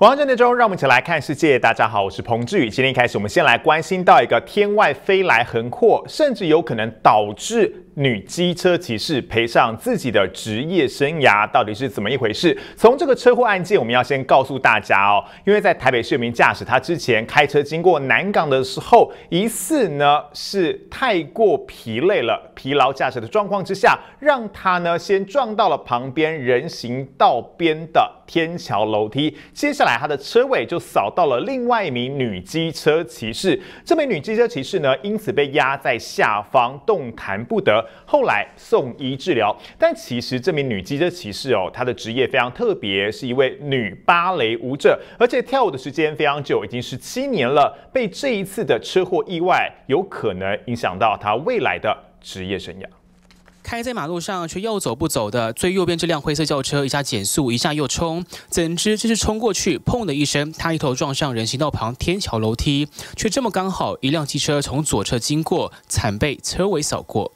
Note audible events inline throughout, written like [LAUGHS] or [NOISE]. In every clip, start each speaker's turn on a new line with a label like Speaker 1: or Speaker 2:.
Speaker 1: 王正的中，让我们一起来看世界。大家好，我是彭志宇。今天开始，我们先来关心到一个天外飞来横祸，甚至有可能导致女机车骑士赔上自己的职业生涯，到底是怎么一回事？从这个车祸案件，我们要先告诉大家哦，因为在台北市有名驾驶，他之前开车经过南港的时候，疑似呢是太过疲累了，疲劳驾驶的状况之下，让他呢先撞到了旁边人行道边的天桥楼梯，接下来。他的车尾就扫到了另外一名女机车骑士，这名女机车骑士呢，因此被压在下方，动弹不得。后来送医治疗，但其实这名女机车骑士哦，她的职业非常特别，是一位女芭蕾舞者，而且跳舞的时间非常久，已经是七年了。被这一次的车祸意外，有可能影响到她未来的职业生涯。
Speaker 2: 开在马路上却要走不走的，最右边这辆灰色轿车一下减速，一下又冲，怎知这是冲过去，砰的一声，他一头撞上人行道旁天桥楼梯，却这么刚好，一辆汽车从左侧经过，惨被车尾扫过。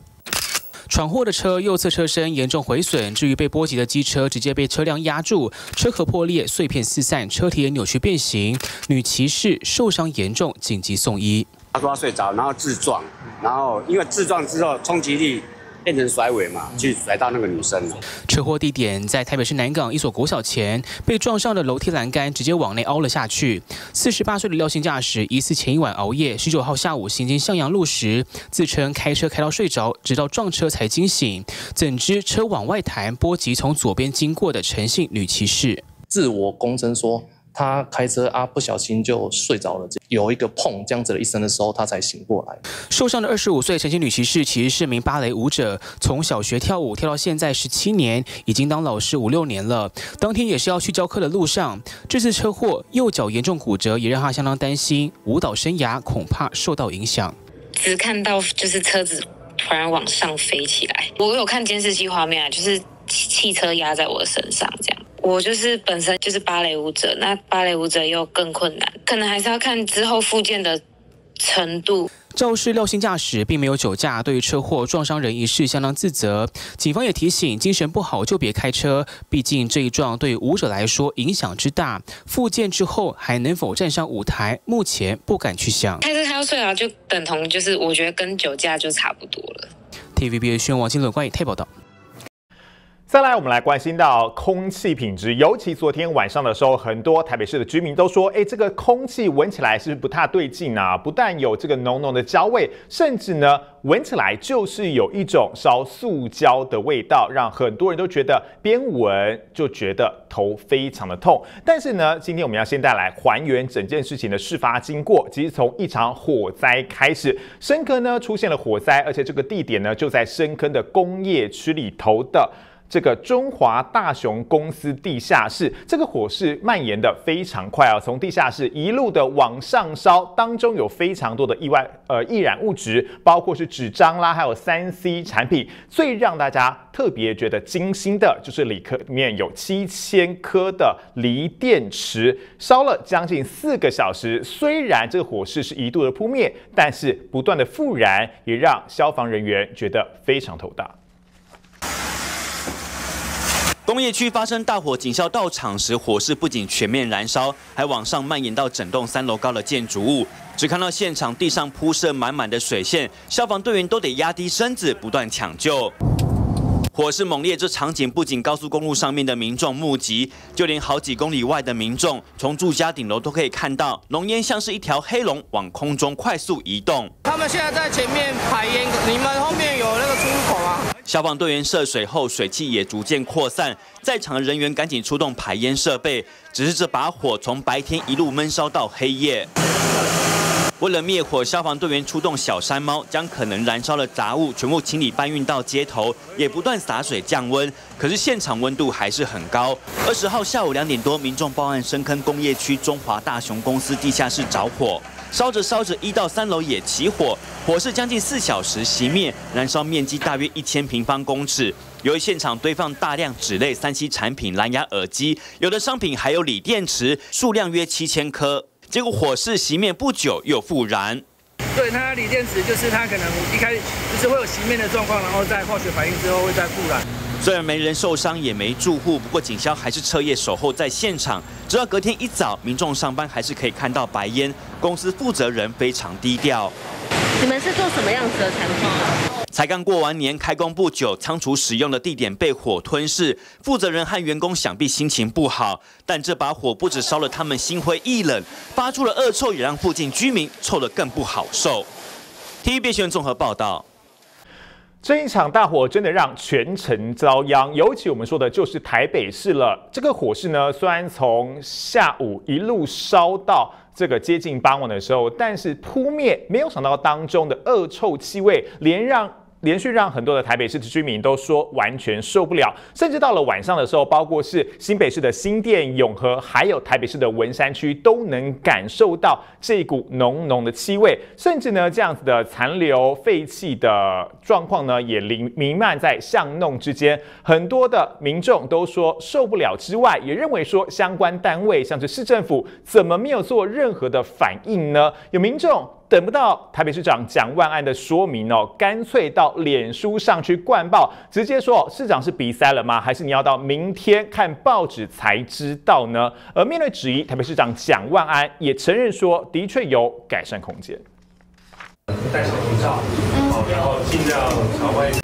Speaker 2: 闯祸的车右侧车身严重毁损，至于被波及的机车直接被车辆压住，车壳破裂，碎片四散，车体也扭曲变形，女骑士受伤严重，紧急送医。
Speaker 3: 他说他睡着，然后自撞，然后因为自撞之后冲击力。变成甩尾嘛，去甩到那个女生了。
Speaker 2: 车祸地点在台北市南港一所国小前，被撞上的楼梯栏杆直接往内凹了下去。四十八岁的廖姓驾驶疑似前一晚熬夜，十九号下午行经向阳路时，自称开车开到睡着，直到撞车才惊醒。怎知车往外弹，波及从左边经过的陈姓女骑士，
Speaker 4: 自我供称说。他开车啊，不小心就睡着了。有一个碰这样子的一声的时候，他才醒过来。
Speaker 2: 受伤的二十五岁陈姓女骑士，其实是名芭蕾舞者，从小学跳舞跳到现在十七年，已经当老师五六年了。当天也是要去教课的路上，这次车祸右脚严重骨折，也让他相当担心，舞蹈生涯恐怕受到影响。
Speaker 5: 只看到就是车子突然往上飞起来，我有看监视器画面啊，就是汽车压在我的身上这样。我就是本身就是芭蕾舞者，那芭蕾舞者又更困难，可能还是要看之后复健的程度。
Speaker 2: 肇事廖姓驾驶并没有酒驾，对于车祸撞伤人一事相当自责。警方也提醒，精神不好就别开车，毕竟这一撞对舞者来说影响之大。复健之后还能否站上舞台，目前不敢去想。
Speaker 5: 开车开到睡着就等同，就是我觉得跟酒驾就差不多了。
Speaker 2: TVB 新闻王金乐关于泰报道。
Speaker 1: 再来，我们来关心到空气品质，尤其昨天晚上的时候，很多台北市的居民都说：“哎，这个空气闻起来是不太对劲啊！不但有这个浓浓的焦味，甚至呢，闻起来就是有一种烧塑胶的味道，让很多人都觉得边闻就觉得头非常的痛。但是呢，今天我们要先带来还原整件事情的事发经过。其实从一场火灾开始，深坑呢出现了火灾，而且这个地点呢就在深坑的工业区里头的。这个中华大雄公司地下室，这个火势蔓延的非常快啊，从地下室一路的往上烧，当中有非常多的意外呃易燃物质，包括是纸张啦，还有三 C 产品。最让大家特别觉得惊心的就是里面有七千颗的锂电池，烧了将近四个小时。虽然这个火势是一度的扑灭，但是不断的复燃，也让消防人员觉得非常头大。
Speaker 6: 工业区发生大火，警校到场时，火势不仅全面燃烧，还往上蔓延到整栋三楼高的建筑物。只看到现场地上铺设满满的水线，消防队员都得压低身子，不断抢救。火势猛烈，这场景不仅高速公路上面的民众目击，就连好几公里外的民众，从住家顶楼都可以看到浓烟像是一条黑龙往空中快速移动。
Speaker 7: 他们现在在前面排烟，你们后面有那个出入口吗？
Speaker 6: 消防队员涉水后，水汽也逐渐扩散，在场的人员赶紧出动排烟设备，只是这把火从白天一路闷烧到黑夜。为了灭火，消防队员出动小山猫，将可能燃烧的杂物全部清理搬运到街头，也不断洒水降温。可是现场温度还是很高。二十号下午两点多，民众报案深坑工业区中华大雄公司地下室着火，烧着烧着，一到三楼也起火，火势将近四小时熄灭，燃烧面积大约一千平方公尺。由于现场堆放大量纸类、三 C 产品、蓝牙耳机，有的商品还有锂电池，数量约七千颗。结果火势熄灭不久又复燃。
Speaker 7: 对它锂电池，就是它可能一开就是会有熄灭的状况，然后在化学反应之后会再复燃。
Speaker 6: 虽然没人受伤，也没住户，不过警消还是彻夜守候在现场。直到隔天一早，民众上班还是可以看到白烟。公司负责人非常低调。
Speaker 8: 你们是做什么样子的产品？
Speaker 6: 才刚过完年，开工不久，仓储使用的地点被火吞噬，负责人和员工想必心情不好。但这把火不止烧了他们心灰意冷，发出了恶臭，也让附近居民臭得更不好受。TVB 新闻综合报道。
Speaker 1: 这一场大火真的让全城遭殃，尤其我们说的就是台北市了。这个火势呢，虽然从下午一路烧到这个接近傍晚的时候，但是扑灭，没有想到当中的恶臭气味，连让。连续让很多的台北市的居民都说完全受不了，甚至到了晚上的时候，包括是新北市的新店、永和，还有台北市的文山区，都能感受到这股浓浓的气味，甚至呢，这样子的残留废气的状况呢，也弥弥漫在巷弄之间。很多的民众都说受不了之外，也认为说相关单位像是市政府怎么没有做任何的反应呢？有民众。等不到台北市长蒋万安的说明哦，干脆到脸书上去灌爆，直接说市长是鼻塞了吗？还是你要到明天看报纸才知道呢？而面对质疑，台北市长蒋万安也承认说，的确有改善空间。
Speaker 9: 戴口罩，好然后尽量朝外。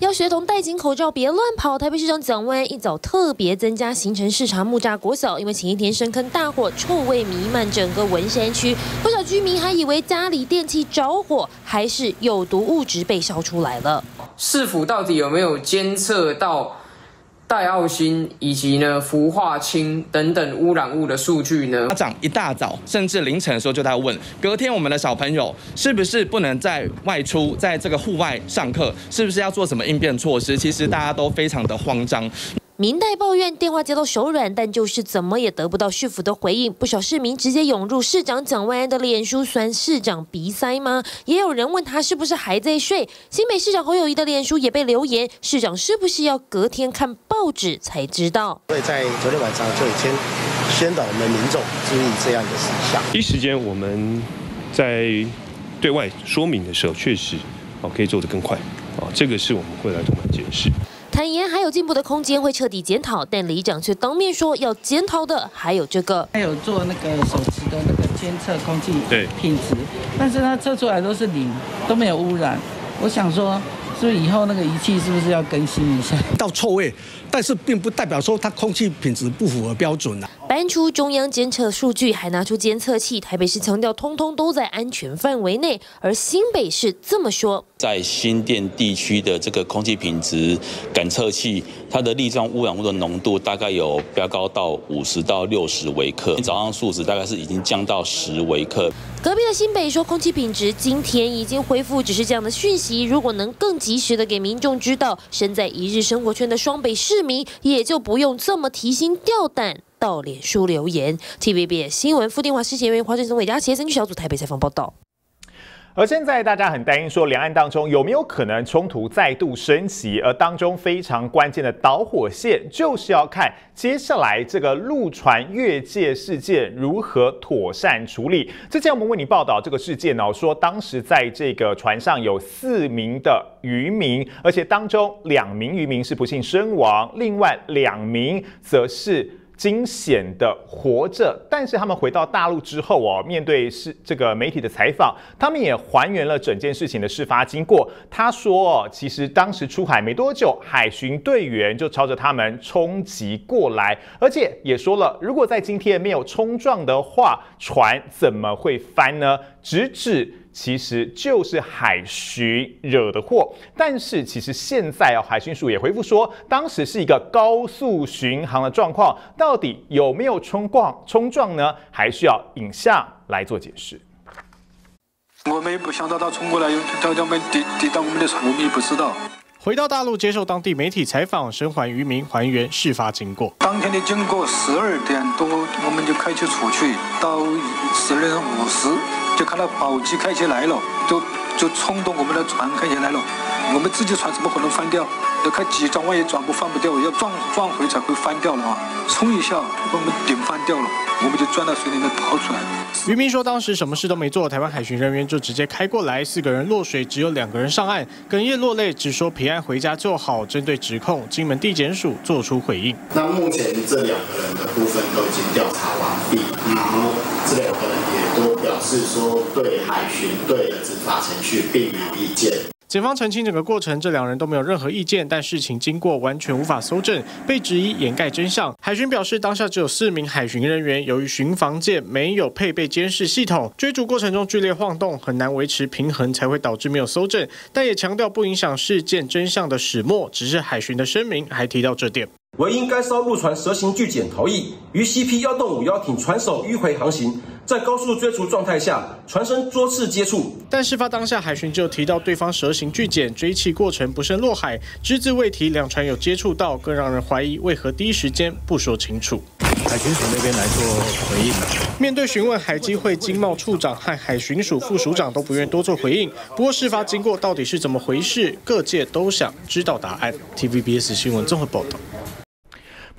Speaker 8: 要学童戴紧口罩，别乱跑。台北市长蒋万一早特别增加行程视察木栅国小，因为前一天深坑大火，臭味弥漫整个文山区，不少居民还以为家里电器着火，还是有毒物质被烧出来了。
Speaker 10: 市府到底有没有监测到？戴奥星以及呢氟化氢等等污染物的数据呢？
Speaker 11: 家长一大早甚至凌晨的时候就在问，隔天我们的小朋友是不是不能在外出，在这个户外上课，是不是要做什么应变措施？其实大家都非常的慌张。
Speaker 8: 民代抱怨电话接到手软，但就是怎么也得不到市府的回应。不少市民直接涌入市长蒋万安的脸书，酸市长鼻塞吗？也有人问他是不是还在睡。新北市长侯友谊的脸书也被留言，市长是不是要隔天看报纸才知道？
Speaker 12: 所以在昨天晚上就已经宣导我们民众注意这样的事项。
Speaker 13: 第一时间我们在对外说明的时候，确实哦可以做得更快哦，这个是我们会来同来解释。
Speaker 8: 坦言还有进步的空间，会彻底检讨，但里长却当面说要检讨的还有这个，
Speaker 14: 还有做那个手持的那个监测空气品质，但是它测出来都是零，都没有污染。我想说，是不是以后那个仪器是不是要更新一下？
Speaker 15: 到臭味，但是并不代表说它空气品质不符合标准啊。
Speaker 8: 搬出中央监测数据，还拿出监测器。台北市强调，通通都在安全范围内。而新北市这么说，
Speaker 16: 在新店地区的这个空气品质感测器，它的粒状污染物的浓度大概有飙高到五十到六十微克，早上数值大概是已经降到十微克。
Speaker 8: 隔壁的新北说，空气品质今天已经恢复，只是这样的讯息，如果能更及时的给民众知道，身在一日生活圈的双北市民也就不用这么提心吊胆。到脸书留言，TVB 新闻副电话师前员华振松伟家协生区小组台北采访报道。
Speaker 1: 而现在大家很担心，说两岸当中有没有可能冲突再度升级？而当中非常关键的导火线，就是要看接下来这个陆船越界事件如何妥善处理。之前我们为你报道这个事件呢，说当时在这个船上有四名的渔民，而且当中两名渔民是不幸身亡，另外两名则是。惊险的活着，但是他们回到大陆之后哦，面对是这个媒体的采访，他们也还原了整件事情的事发经过。他说哦，其实当时出海没多久，海巡队员就朝着他们冲击过来，而且也说了，如果在今天没有冲撞的话，船怎么会翻呢？直指。其实就是海巡惹的祸，但是其实现在哦，海巡署也回复说，当时是一个高速巡航的状况，到底有没有冲撞冲撞呢？还需要影像来做解释。
Speaker 17: 我们也不想到他冲过来，叫他们抵抵挡我们的船，我们也不知道。
Speaker 18: 回到大陆接受当地媒体采访，生还渔民还原事发经过。
Speaker 17: 当天的经过，十二点多我们就开车出去，到十二点五十就看到宝鸡开起来了，就就冲动我们的船开起来了。我们自己船怎么可能翻掉？要开几转万一转不翻不掉，要撞撞回才会翻掉了啊！冲一下把我们顶翻掉了，我们就钻到水里面跑出来。
Speaker 18: 渔民说，当时什么事都没做，台湾海巡人员就直接开过来，四个人落水，只有两个人上岸，哽咽落泪，只说平安回家就好。针对指控，金门地检署做出回应。
Speaker 19: 那目前这两个人的部分都已经调查完毕，然后这两个人示说对海巡队的执法程序并没有意见。
Speaker 18: 警方澄清整个过程，这两人都没有任何意见，但事情经过完全无法搜证，被质疑掩盖真相。海巡表示，当下只有四名海巡人员，由于巡防舰没有配备监视系统，追逐过程中剧烈晃动，很难维持平衡，才会导致没有搜证。但也强调不影响事件真相的始末，只是海巡的声明还提到这点。
Speaker 20: 唯因该艘陆船蛇形巨舰逃逸，与 CP 幺洞五幺艇船首迂回航行，在高速追逐状态下，船身多次接触。
Speaker 18: 但事发当下，海巡就提到对方蛇形巨舰追击过程不慎落海，只字未提两船有接触到，更让人怀疑为何第一时间不说清楚。
Speaker 21: 海巡署那边来做回应。
Speaker 18: 面对询问，海基会经贸处长和海巡署副署长都不愿多做回应。不过事发经过到底是怎么回事，各界都想知道答案。TVBS 新闻综合报道。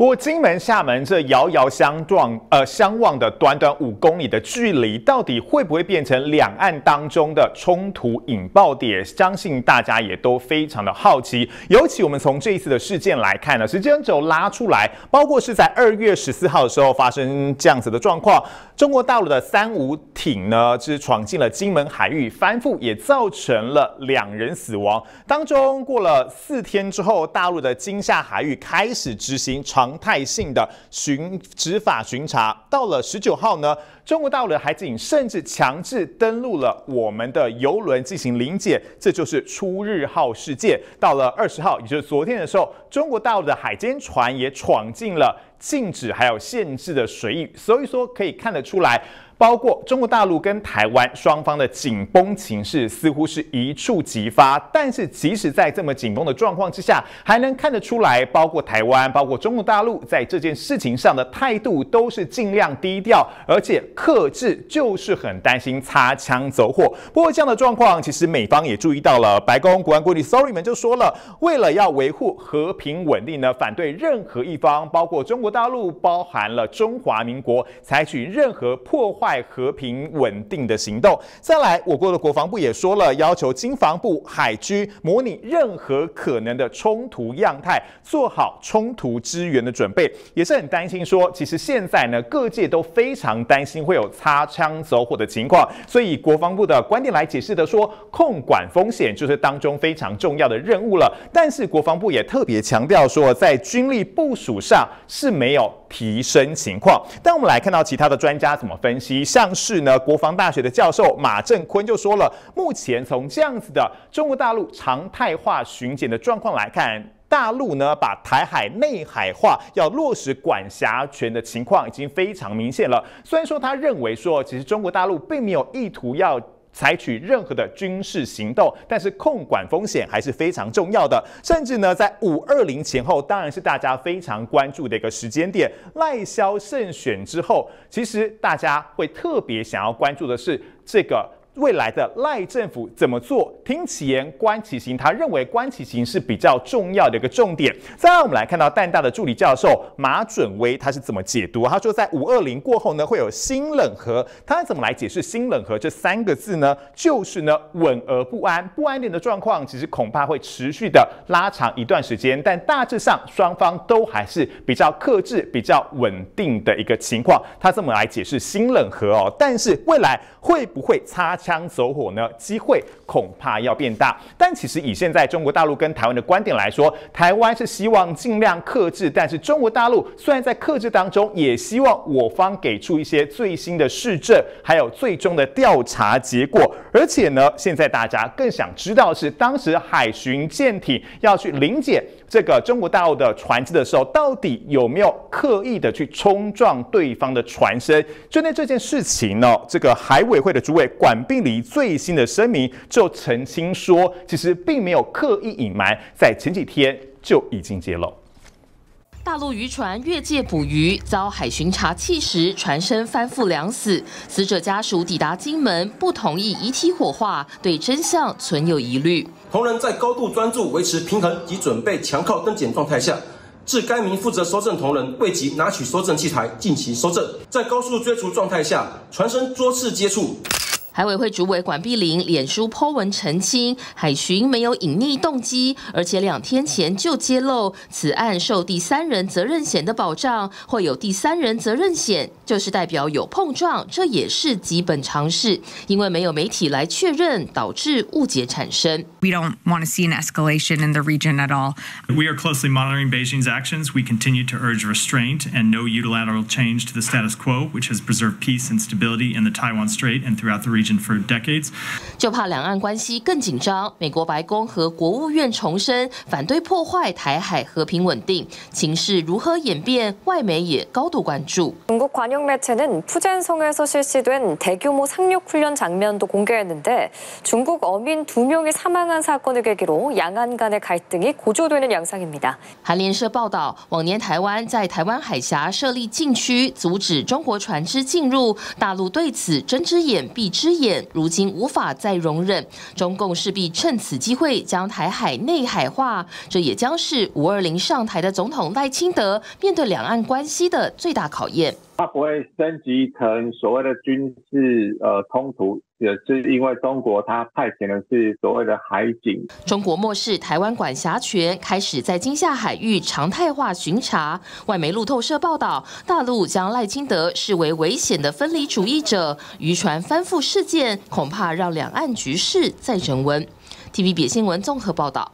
Speaker 1: 不过，金门、厦门这遥遥相撞、呃相望的短短五公里的距离，到底会不会变成两岸当中的冲突引爆点？相信大家也都非常的好奇。尤其我们从这一次的事件来看呢，时间轴拉出来，包括是在二月十四号的时候发生这样子的状况，中国大陆的三五艇呢，是闯进了金门海域翻覆，也造成了两人死亡。当中过了四天之后，大陆的金厦海域开始执行长。常态性的巡执法巡查，到了十九号呢，中国大陆的海警甚至强制登陆了我们的游轮进行临检，这就是出日号事件。到了二十号，也就是昨天的时候，中国大陆的海监船也闯进了禁止还有限制的水域，所以说可以看得出来。包括中国大陆跟台湾双方的紧绷情势似乎是一触即发，但是即使在这么紧绷的状况之下，还能看得出来，包括台湾、包括中国大陆在这件事情上的态度都是尽量低调，而且克制，就是很担心擦枪走火。不过这样的状况，其实美方也注意到了，白宫国安顾问 Sorry 们就说了，为了要维护和平稳定呢，反对任何一方，包括中国大陆，包含了中华民国，采取任何破坏。和平稳定的行动。再来，我国的国防部也说了，要求经防部、海军模拟任何可能的冲突样态，做好冲突支援的准备。也是很担心说，其实现在呢，各界都非常担心会有擦枪走火的情况。所以，国防部的观点来解释的说，控管风险就是当中非常重要的任务了。但是，国防部也特别强调说，在军力部署上是没有提升情况。但我们来看到其他的专家怎么分析。及上市呢，国防大学的教授马正坤就说了，目前从这样子的中国大陆常态化巡检的状况来看，大陆呢把台海内海化要落实管辖权的情况已经非常明显了。虽然说他认为说，其实中国大陆并没有意图要。采取任何的军事行动，但是控管风险还是非常重要的。甚至呢，在五二零前后，当然是大家非常关注的一个时间点。赖萧胜选之后，其实大家会特别想要关注的是这个。未来的赖政府怎么做？听其言，观其行。他认为观其行是比较重要的一个重点。再来，我们来看到淡大的助理教授马准威，他是怎么解读？他说，在五二零过后呢，会有新冷和。他怎么来解释新冷和这三个字呢？就是呢，稳而不安，不安定的状况，其实恐怕会持续的拉长一段时间。但大致上，双方都还是比较克制、比较稳定的一个情况。他这么来解释新冷和哦。但是未来会不会擦？枪走火呢，机会恐怕要变大。但其实以现在中国大陆跟台湾的观点来说，台湾是希望尽量克制，但是中国大陆虽然在克制当中，也希望我方给出一些最新的市政，还有最终的调查结果。而且呢，现在大家更想知道是当时海巡舰艇要去临检。这个中国大陆的船只的时候，到底有没有刻意的去冲撞对方的船身？针对这件事情呢，这个海委会的主委管碧黎最新的声明就澄清说，其实并没有刻意隐瞒，在前几天就已经揭露。
Speaker 22: 大陆渔船越界捕鱼，遭海巡查缉时，船身翻覆两死。死者家属抵达金门，不同意遗体火化，对真相存有疑虑。
Speaker 20: 同仁在高度专注、维持平衡及准备强靠登检状态下。致该名负责搜证同仁未及拿取搜证器材进行搜证，在高速追逐状态下，船身多次接触。
Speaker 23: 海委会主委管碧玲脸书 po 文澄清，海巡没有隐匿动机，而且两天前就揭露此案受第三人责任险的保障，会有第三人责任险，就是代表有碰撞，这也是基本常识。因为没有媒体来确认，导致误解产生。
Speaker 24: We don't want to see an escalation in the region at all.
Speaker 25: We are closely monitoring Beijing's actions. We continue to urge restraint and no unilateral change to the status quo, which has preserved peace and stability in the Taiwan Strait and throughout the region.
Speaker 23: 就怕两岸关系更紧张。美国白宫和国务院重申反对破坏台海和平稳定。情势如何演变，外媒也高度关注。
Speaker 26: 中国관영매체는푸젠성에서실시된대규모상륙훈련장면도공개했는데중국어민두명이사망한사건을계기로양안간의갈등이고조되는양상입니다
Speaker 23: 韩联社报道，往年台湾在台湾海峡设立禁区，阻止中国船只进入。大陆对此睁只眼闭只。 眼如今无法再容忍，中共势必趁此机会将台海内海化，这也将是五二零上台的总统赖清德面对两岸关系的最大考验。
Speaker 27: 它不会升级成所谓的军事呃冲突，也是因为中国它派遣的是所谓的海警。
Speaker 23: 中国漠视台湾管辖权，开始在金厦海域常态化巡查。外媒路透社报道，大陆将赖清德视为危险的分离主义者，渔船翻覆事件恐怕让两岸局势再升温。TVB 新闻综合报道。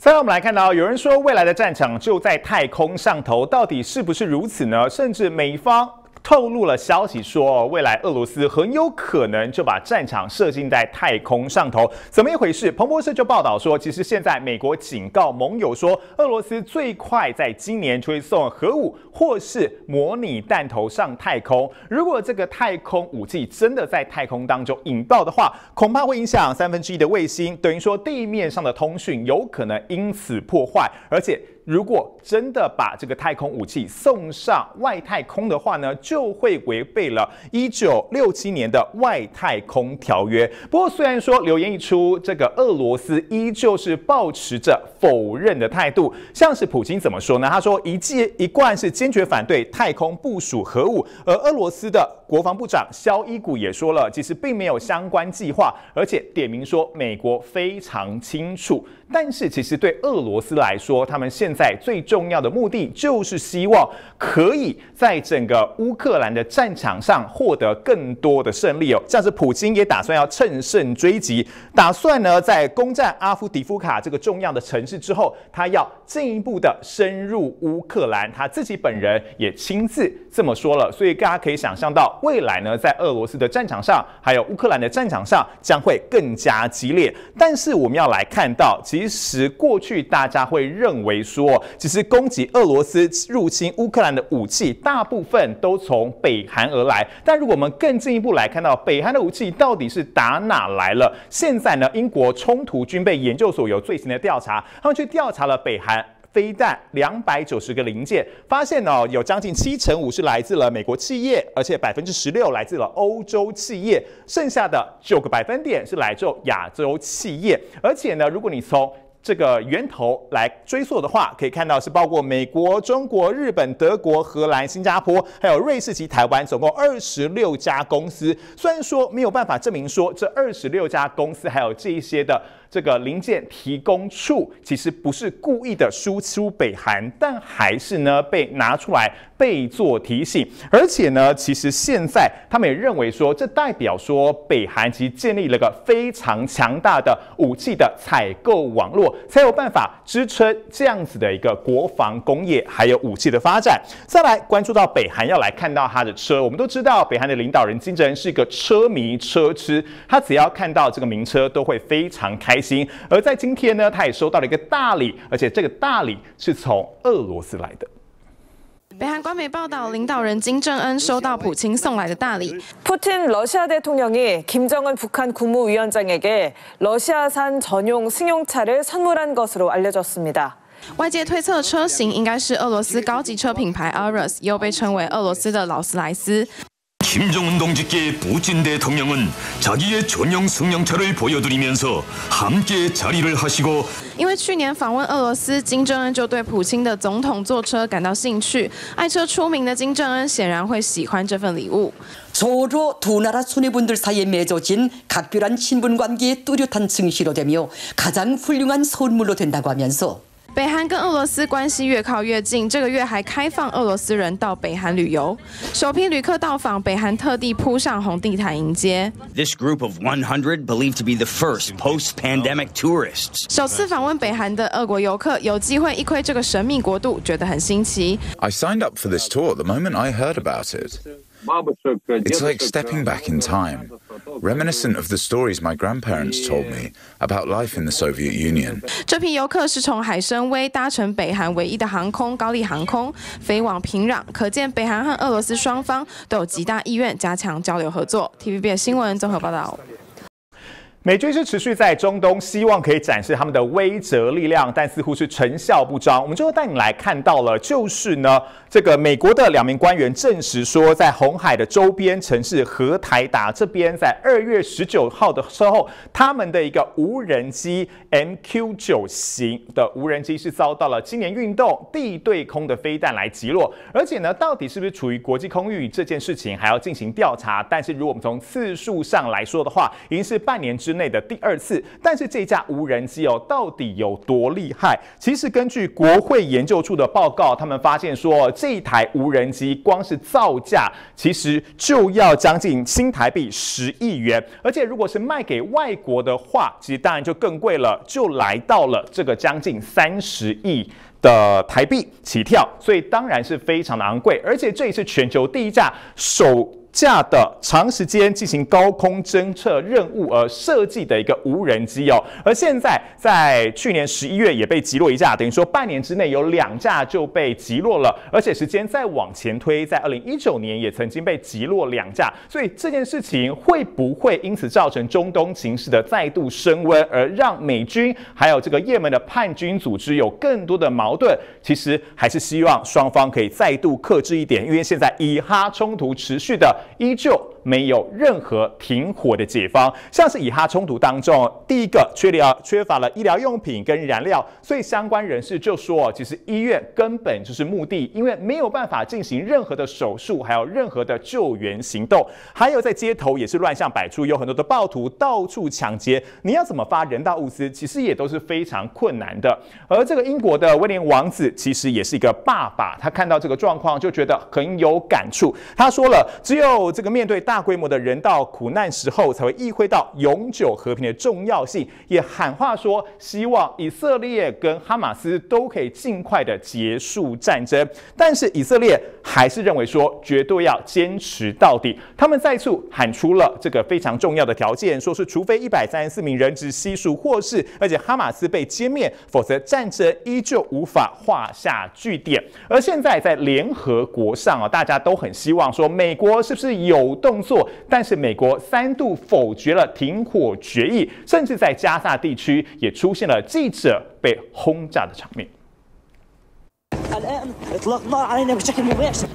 Speaker 1: 再来，我们来看到，有人说未来的战场就在太空上头，到底是不是如此呢？甚至美方。透露了消息说，未来俄罗斯很有可能就把战场设定在太空上头，怎么一回事？彭博社就报道说，其实现在美国警告盟友说，俄罗斯最快在今年就会送核武或是模拟弹头上太空。如果这个太空武器真的在太空当中引爆的话，恐怕会影响三分之一的卫星，等于说地面上的通讯有可能因此破坏，而且。如果真的把这个太空武器送上外太空的话呢，就会违背了一九六七年的外太空条约。不过，虽然说流言一出，这个俄罗斯依旧是保持着否认的态度。像是普京怎么说呢？他说一记一贯是坚决反对太空部署核武，而俄罗斯的国防部长肖伊古也说了，其实并没有相关计划，而且点名说美国非常清楚。但是，其实对俄罗斯来说，他们现在最重要的目的就是希望可以在整个乌克兰的战场上获得更多的胜利哦。像是普京也打算要乘胜追击，打算呢在攻占阿夫迪夫卡这个重要的城市之后，他要进一步的深入乌克兰。他自己本人也亲自这么说了，所以大家可以想象到，未来呢在俄罗斯的战场上，还有乌克兰的战场上将会更加激烈。但是我们要来看到，其实过去大家会认为说，其实攻击俄罗斯入侵乌克兰的武器大部分都从北韩而来。但如果我们更进一步来看到北韩的武器到底是打哪来了？现在呢，英国冲突军备研究所有最新的调查，他们去调查了北韩飞弹两百九十个零件，发现呢有将近七成五是来自了美国企业，而且百分之十六来自了欧洲企业，剩下的九个百分点是来自亚洲企业。而且呢，如果你从这个源头来追溯的话，可以看到是包括美国、中国、日本、德国、荷兰、新加坡，还有瑞士及台湾，总共二十六家公司。虽然说没有办法证明说这二十六家公司还有这一些的。这个零件提供处其实不是故意的输出北韩，但还是呢被拿出来被做提醒。而且呢，其实现在他们也认为说，这代表说北韩其实建立了个非常强大的武器的采购网络，才有办法支撑这样子的一个国防工业还有武器的发展。再来关注到北韩，要来看到他的车，我们都知道北韩的领导人金正恩是一个车迷车痴，他只要看到这个名车都会非常开。心，而在今天呢，他也收到了一个大礼，而且这个大礼是从俄罗斯来的。
Speaker 28: 北韩官媒报道，领导人金正恩收到普京送来的大礼。
Speaker 26: 普京러시아대통령이김정은북한국무위원장에게러시아산전용승용차를선물한것으로알려졌습니다
Speaker 28: 外界推测车型应该是俄罗斯高级车品牌 Aurus，又被称为俄罗斯的劳斯莱斯。
Speaker 29: 김정은 동지께 부진 대통령은 자기의 전용 승용차를 보여드리면서 함께 자리를 하시고
Speaker 28: 因为去年访问俄罗斯，金正恩就对普京的总统座车感到兴趣。爱车出名的金正恩显然会喜欢这份礼物。
Speaker 30: 서로 두 나라 수뇌분들 사이에 맺어진 각별한 친분 관계의 뚜렷한 증시로 되며 가장 훌륭한 선물로 된다고 하면서
Speaker 28: 北韩跟俄罗斯关系越靠越近，这个月还开放俄罗斯人到北韩旅游。首批旅客到访，北韩特地铺上红地毯迎接。
Speaker 31: This group of 100 believed to be the first post-pandemic tourists.
Speaker 28: 首次访问北韩的俄国游客有机会一窥这个神秘国度，觉得很新奇。
Speaker 32: I signed up for this tour the moment I heard about it. It's like stepping back in time, reminiscent of the stories my grandparents told me about life in the Soviet Union.
Speaker 28: 这批游客是从海参崴搭乘北韩唯一的航空高丽航空飞往平壤，可见北韩和俄罗斯双方都有极大意愿加强交流合作。TVB 新闻综合报道。
Speaker 1: 美军是持续在中东，希望可以展示他们的威慑力量，但似乎是成效不彰。我们最后带你来看到了，就是呢，这个美国的两名官员证实说，在红海的周边城市和台达这边，在二月十九号的时候，他们的一个无人机 MQ 九型的无人机是遭到了今年运动地对空的飞弹来击落，而且呢，到底是不是处于国际空域这件事情还要进行调查。但是如果我们从次数上来说的话，已经是半年之内的第二次。但是这架无人机哦，到底有多厉害？其实根据国会研究处的报告，他们发现说，这一台无人机光是造价其实就要将近新台币十亿元，而且如果是卖给外国的话，其实当然就更贵了，就来到了这个将近三十亿。的台币起跳，所以当然是非常的昂贵，而且这也是全球第一架首架的长时间进行高空侦测任务而设计的一个无人机哦。而现在在去年十一月也被击落一架，等于说半年之内有两架就被击落了，而且时间再往前推，在二零一九年也曾经被击落两架，所以这件事情会不会因此造成中东情势的再度升温，而让美军还有这个也门的叛军组织有更多的矛盾？其实还是希望双方可以再度克制一点，因为现在以哈冲突持续的依旧。没有任何停火的解方，像是以哈冲突当中，第一个缺疗缺乏了医疗用品跟燃料，所以相关人士就说，其实医院根本就是目的，因为没有办法进行任何的手术，还有任何的救援行动，还有在街头也是乱象百出，有很多的暴徒到处抢劫，你要怎么发人道物资，其实也都是非常困难的。而这个英国的威廉王子其实也是一个爸爸，他看到这个状况就觉得很有感触，他说了，只有这个面对大规模的人道苦难时候，才会意会到永久和平的重要性，也喊话说，希望以色列跟哈马斯都可以尽快的结束战争。但是以色列还是认为说，绝对要坚持到底。他们再次喊出了这个非常重要的条件，说是除非一百三十四名人质悉数获释，而且哈马斯被歼灭，否则战争依旧无法画下句点。而现在在联合国上啊，大家都很希望说，美国是不是有动作？但是美国三度否决了停火决议，甚至在加萨地区也出现了记者被轰炸的场面。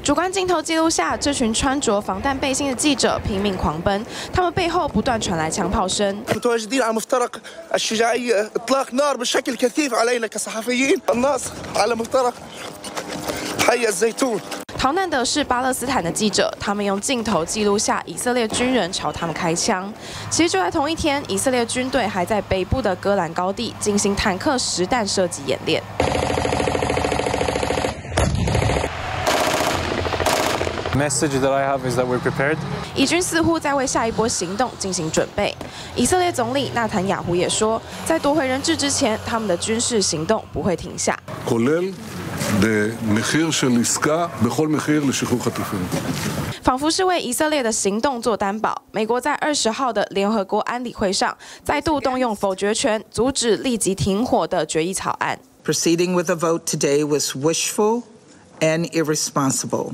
Speaker 28: 主观镜头记录下这群穿着防弹背心的记者拼命狂奔他们背后不断传来枪炮声。逃难的是巴勒斯坦的记者他们用镜头记录下以色列军人朝他们开枪。其实就在同一天以色列军队还在北部的戈兰高地进行坦克实弹射击演练。
Speaker 33: message that I have is that we're prepared.
Speaker 28: 以军似乎在为下一波行动进行准备。以色列总理纳坦雅胡也说，在夺回人质之前，他们的军事行动不会停下。仿佛是为以色列的行动做担保，美国在二十号的联合国安理会上再度动用否决权，阻止立即停火的决议草案。
Speaker 34: Proceeding with a vote today was wishful and irresponsible.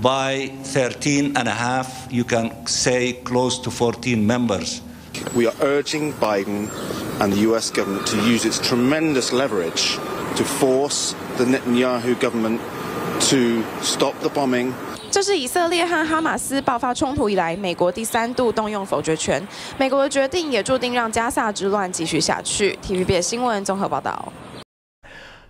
Speaker 35: by 13 and a half, you can say close to 14 members.
Speaker 36: We are urging Biden and the US government to use its tremendous leverage to force the Netanyahu government to stop the bombing
Speaker 28: 这是以色列和哈马斯爆发冲突以来，美国第三度动用否决权。美国的决定也注定让加萨之乱继续下去。TVB 新闻综合报道。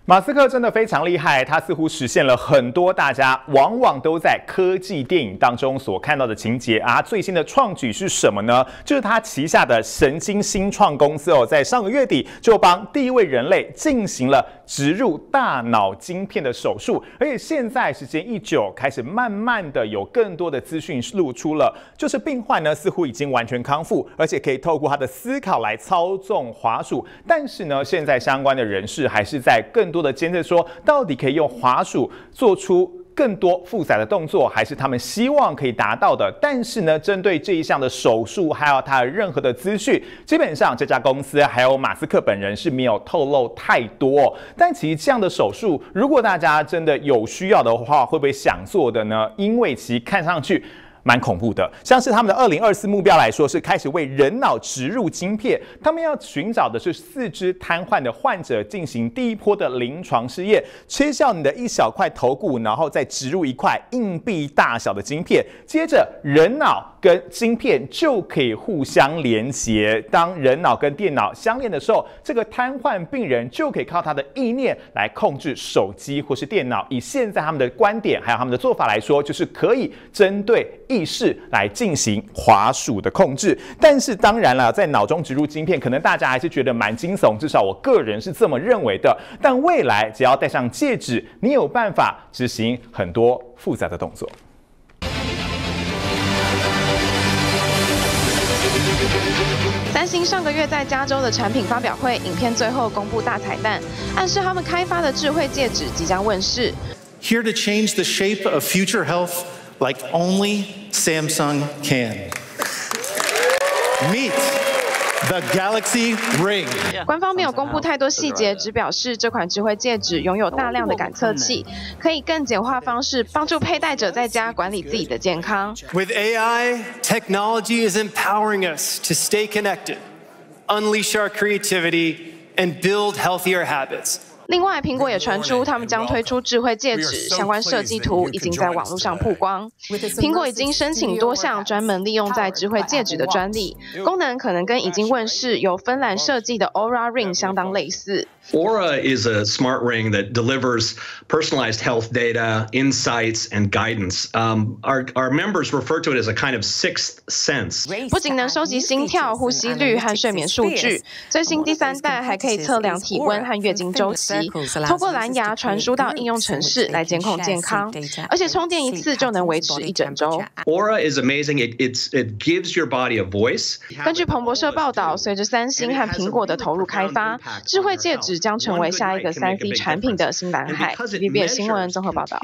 Speaker 1: 马斯克真的非常厉害，他似乎实现了很多大家往往都在科技电影当中所看到的情节啊。最新的创举是什么呢？就是他旗下的神经新创公司哦，在上个月底就帮第一位人类进行了植入大脑晶片的手术，而且现在时间一久，开始慢慢的有更多的资讯露出了，就是病患呢似乎已经完全康复，而且可以透过他的思考来操纵滑鼠。但是呢，现在相关的人士还是在更多的监测说，到底可以用滑鼠做出更多复杂的动作，还是他们希望可以达到的？但是呢，针对这一项的手术，还有它的任何的资讯，基本上这家公司还有马斯克本人是没有透露太多。但其实这样的手术，如果大家真的有需要的话，会不会想做的呢？因为其实看上去。蛮恐怖的，像是他们的二零二四目标来说，是开始为人脑植入晶片。他们要寻找的是四肢瘫痪的患者进行第一波的临床试验，切削你的一小块头骨，然后再植入一块硬币大小的晶片，接着人脑跟晶片就可以互相连接。当人脑跟电脑相连的时候，这个瘫痪病人就可以靠他的意念来控制手机或是电脑。以现在他们的观点还有他们的做法来说，就是可以针对。意识来进行滑鼠的控制，但是当然了，在脑中植入晶片，可能大家还是觉得蛮惊悚，至少我个人是这么认为的。但未来只要戴上戒指，你有办法执行很多复杂的动作。
Speaker 28: 三星上个月在加州的产品发表会，影片最后公布大彩蛋，暗示他们开发的智慧戒指即将问世。
Speaker 21: Here to change the shape of future health. like only Samsung can. Meet the Galaxy Ring.
Speaker 28: 官方没有公布太多细节，只表示这款智慧戒指拥有大量的感测器，可以更简化方式帮助佩戴者在家管理自己的健康。
Speaker 21: With AI, technology is empowering us to stay connected, unleash our creativity, and build healthier habits.
Speaker 28: 另外，苹果也传出他们将推出智慧戒指，相关设计图已经在网络上曝光。苹果已经申请多项专门利用在智慧戒指的专利，功能可能跟已经问世由芬兰设计的 Aura Ring 相当类似。
Speaker 37: Aura is a smart ring that delivers personalized health data, insights, and guidance. Um, our, our members refer to it as a kind of sixth sense.
Speaker 28: 不仅能收集心跳、呼吸率和睡眠数据，最新第三代还可以测量体温和月经周期，通过蓝牙传输到应用程式来监控健康，而且充电一次就能维持一整周。
Speaker 37: Aura is amazing. It it's it gives your body a voice.
Speaker 28: 根据彭博社报道，随着三星和苹果的投入开发，智慧戒指。 将成为下一个三 C 产品的新蓝海。TVB 新闻综合报道。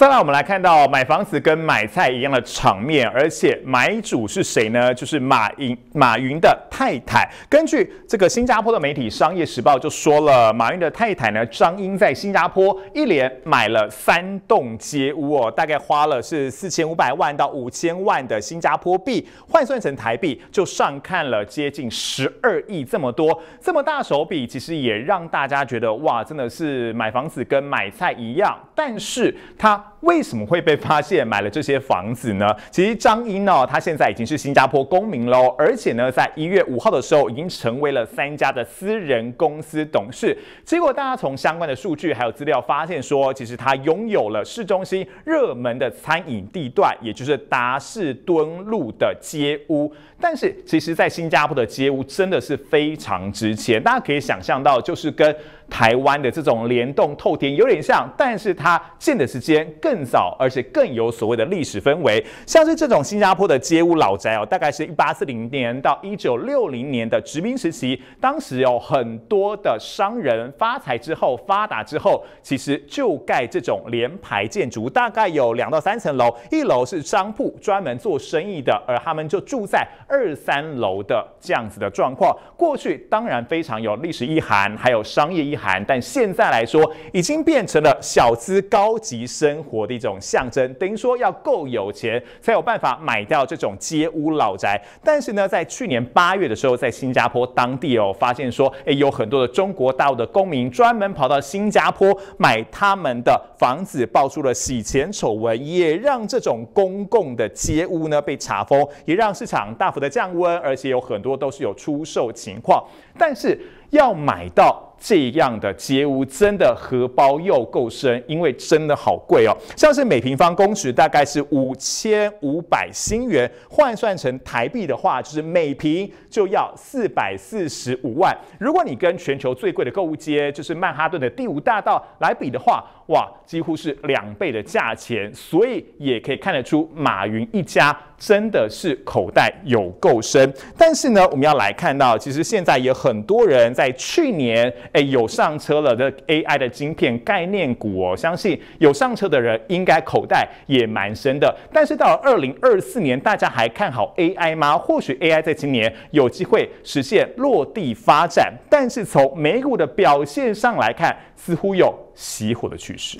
Speaker 1: 再来，我们来看到买房子跟买菜一样的场面，而且买主是谁呢？就是马云马云的太太。根据这个新加坡的媒体《商业时报》就说了，马云的太太呢张英在新加坡一连买了三栋街屋哦，大概花了是四千五百万到五千万的新加坡币，换算成台币就上看了接近十二亿这么多，这么大手笔，其实也让大家觉得哇，真的是买房子跟买菜一样。但是他。为什么会被发现买了这些房子呢？其实张英呢，他现在已经是新加坡公民喽，而且呢，在一月五号的时候，已经成为了三家的私人公司董事。结果大家从相关的数据还有资料发现说，其实他拥有了市中心热门的餐饮地段，也就是达士敦路的街屋。但是，其实，在新加坡的街屋真的是非常值钱，大家可以想象到，就是跟台湾的这种联动透天有点像，但是它建的时间更。更早，而且更有所谓的历史氛围。像是这种新加坡的街屋老宅哦，大概是一八四零年到一九六零年的殖民时期，当时有很多的商人发财之后、发达之后，其实就盖这种联排建筑，大概有两到三层楼，一楼是商铺，专门做生意的，而他们就住在二三楼的这样子的状况。过去当然非常有历史意涵，还有商业意涵，但现在来说，已经变成了小资高级生活活的一种象征。等于说要够有钱，才有办法买掉这种街屋老宅。但是呢，在去年八月的时候，在新加坡当地哦，发现说，诶，有很多的中国大陆的公民专门跑到新加坡买他们的房子，爆出了洗钱丑闻，也让这种公共的街屋呢被查封，也让市场大幅的降温，而且有很多都是有出售情况。但是要买到。这样的街屋真的荷包又够深，因为真的好贵哦。像是每平方公尺大概是五千五百新元，换算成台币的话，就是每平就要四百四十五万。如果你跟全球最贵的购物街，就是曼哈顿的第五大道来比的话，哇，几乎是两倍的价钱。所以也可以看得出，马云一家真的是口袋有够深。但是呢，我们要来看到，其实现在也很多人在去年。哎，有上车了的 AI 的晶片概念股哦，相信有上车的人应该口袋也蛮深的。但是到了二零二四年，大家还看好 AI 吗？或许 AI 在今年有机会实现落地发展，但是从美股的表现上来看，似乎有熄火的趋势。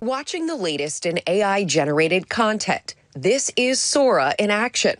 Speaker 38: Watching the latest in AI generated content. This is Sora in action.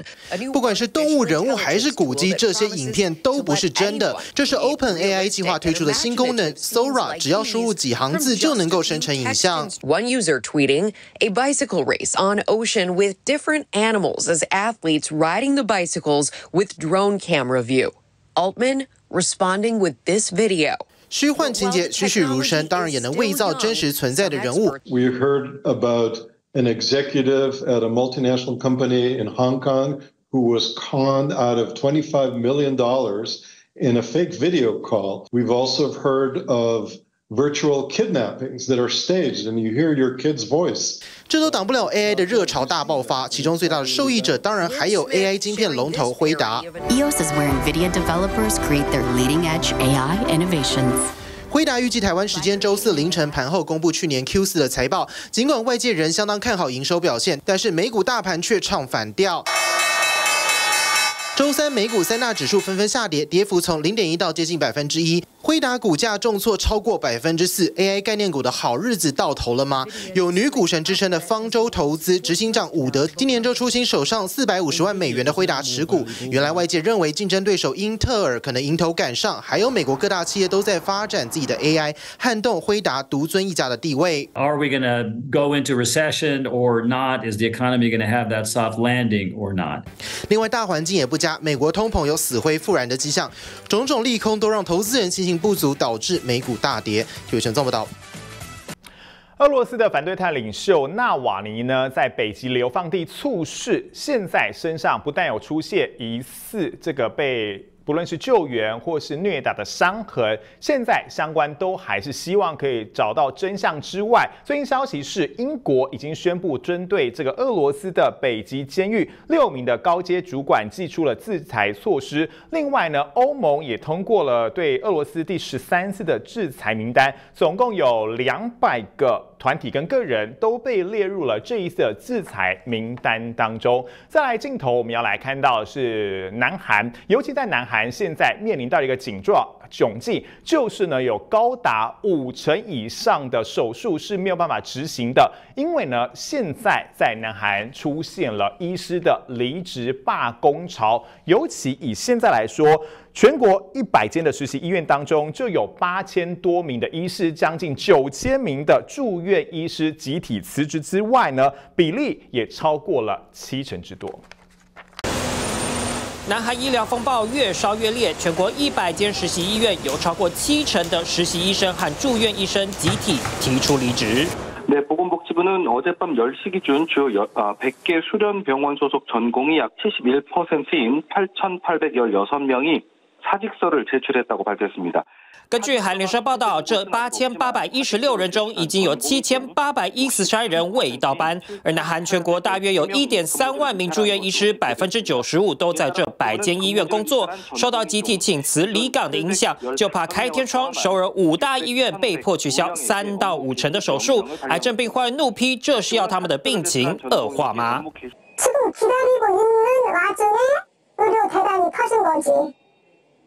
Speaker 39: 不管是动物、人物还是古迹，这些影片都不是真的。这是 Open AI 计划推出的新功能 Sora，只要输入几行字就能够生成影像。
Speaker 38: One user tweeting a bicycle race on ocean with different animals as athletes riding the bicycles with drone camera view. Altman responding with this video.
Speaker 39: 虚幻情节栩栩如生，当然也能伪造真实存在的人物。
Speaker 40: We heard about an executive at a multinational company in Hong Kong who was conned out of $25 million in a fake video call. We've also heard of virtual kidnappings that are staged and you hear your kid's voice.
Speaker 39: 这都挡不了 AI 的热潮大爆发，其中最大的受益者当然还有 AI 晶片龙头辉达。
Speaker 41: EOS is where NVIDIA developers create their leading-edge AI innovations.
Speaker 39: 辉达预计台湾时间周四凌晨盘后公布去年 Q4 的财报，尽管外界仍相当看好营收表现，但是美股大盘却唱反调。周三美股三大指数纷纷下跌，跌幅从零点一到接近百分之一。辉达股价重挫超过百分之四，AI 概念股的好日子到头了吗？有女股神之称的方舟投资执行长伍德今年就出新手上四百五十万美元的辉达持股。原来外界认为竞争对手英特尔可能迎头赶上，还有美国各大企业都在发展自己的 AI，撼动辉达独尊一家的地位。
Speaker 42: Are we going to go into recession or not? Is the economy going to have that soft landing or not?
Speaker 39: 另外大环境也不佳，美国通膨有死灰复燃的迹象，种种利空都让投资人信心。不足导致美股大跌。体育做不到。
Speaker 1: 俄罗斯的反对派领袖纳瓦尼呢，在北极流放地猝逝，现在身上不但有出现疑似这个被。不论是救援或是虐打的伤痕，现在相关都还是希望可以找到真相之外，最新消息是英国已经宣布针对这个俄罗斯的北极监狱六名的高阶主管寄出了制裁措施。另外呢，欧盟也通过了对俄罗斯第十三次的制裁名单，总共有两百个。团体跟个人都被列入了这一次的制裁名单当中。再来镜头，我们要来看到是南韩，尤其在南韩现在面临到一个紧状。窘境，就是呢有高达五成以上的手术是没有办法执行的，因为呢现在在南韩出现了医师的离职罢工潮，尤其以现在来说，全国一百间的实习医院当中就有八千多名的医师，将近九千名的住院医师集体辞职之外呢，比例也超过了七成之多。
Speaker 43: 南韩医疗风暴越烧越烈，全国一百间实习医院有超过七成的实习医生和住院医生集体提出离职。
Speaker 44: 네보건복지부는어젯밤10시기준주요100개수련병원소속전공의약71%인 사직서
Speaker 43: 根据韩联社报道这八千八百一十六人中已经有七千八百一十三人未到班而南韩全国大约有一点三万名住院医师百分之九十五都在这百间医院工作。受到集体请辞离岗的影响就怕开天窗首尔五大医院被迫取消三到五成的手术癌症病患怒批这是要他们的病情恶化吗？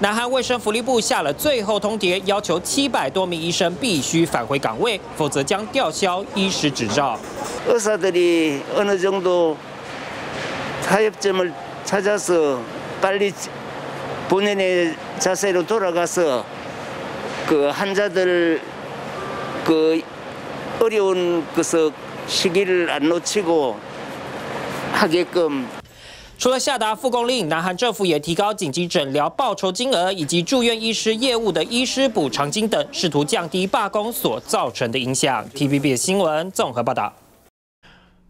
Speaker 43: 南韩卫生福利部下了最后通牒，要求七百多名医生必须返回岗位，否则将吊销医师执照。
Speaker 45: 의사들이어느정도타협점을찾아서빨리본인의자세로돌아가서그환자들그어려운그시기를안놓치고하게끔
Speaker 43: 除了下达复工令，南韩政府也提高紧急诊疗报酬金额以及住院医师业务的医师补偿金等，试图降低罢工所造成的影响。TVB 新闻综合报道。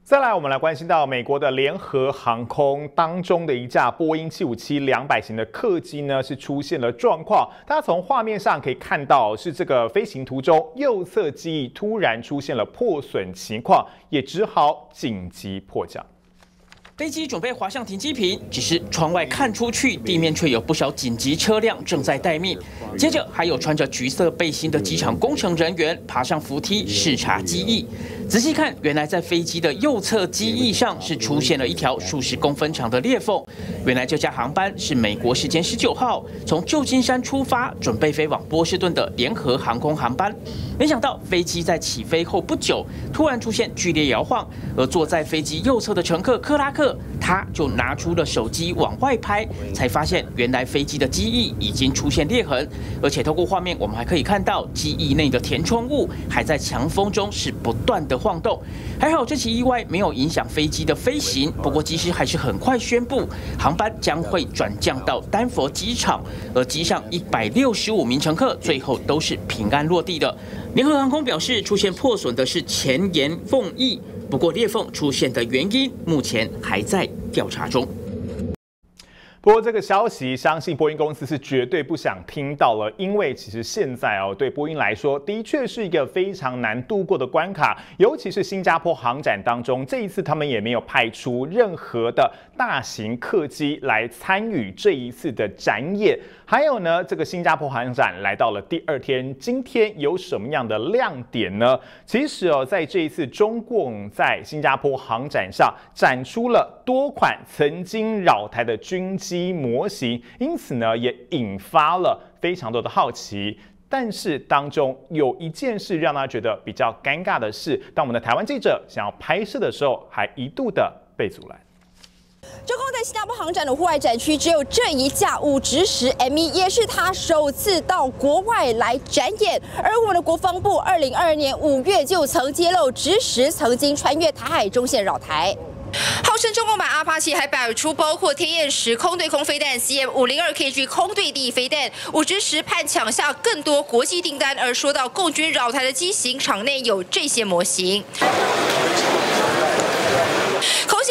Speaker 1: 再来，我们来关心到美国的联合航空当中的一架波音七五七两百型的客机呢，是出现了状况。大家从画面上可以看到，是这个飞行途中右侧机翼突然出现了破损情况，也只好紧急迫降。
Speaker 46: 飞机准备滑向停机坪，只是窗外看出去，地面却有不少紧急车辆正在待命。接着，还有穿着橘色背心的机场工程人员爬上扶梯视察机翼。仔细看，原来在飞机的右侧机翼上是出现了一条数十公分长的裂缝。原来这架航班是美国时间十九号从旧金山出发，准备飞往波士顿的联合航空航班。没想到飞机在起飞后不久，突然出现剧烈摇晃，而坐在飞机右侧的乘客克拉克。他就拿出了手机往外拍，才发现原来飞机的机翼已经出现裂痕，而且透过画面，我们还可以看到机翼内的填充物还在强风中是不断的晃动。还好这起意外没有影响飞机的飞行，不过机师还是很快宣布航班将会转降到丹佛机场，而机上一百六十五名乘客最后都是平安落地的。联合航空表示，出现破损的是前沿缝翼。不过裂缝出现的原因目前还在调查中。
Speaker 1: 不过这个消息，相信波音公司是绝对不想听到了，因为其实现在哦，对波音来说，的确是一个非常难度过的关卡。尤其是新加坡航展当中，这一次他们也没有派出任何的大型客机来参与这一次的展演。还有呢，这个新加坡航展来到了第二天，今天有什么样的亮点呢？其实哦，在这一次中共在新加坡航展上展出了多款曾经扰台的军机模型，因此呢，也引发了非常多的好奇。但是当中有一件事让他觉得比较尴尬的是，当我们的台湾记者想要拍摄的时候，还一度的被阻拦。
Speaker 47: 在新加坡航展的户外展区只有这一架五直十 M 一，也是他首次到国外来展演。而我们的国防部二零二二年五月就曾揭露，直十曾经穿越台海中线绕台。号称中共版阿帕奇还摆出包括天燕十空对空飞弹、CM 五零二 KG 空对地飞弹，五直十盼抢下更多国际订单。而说到共军绕台的机型，场内有这些模型。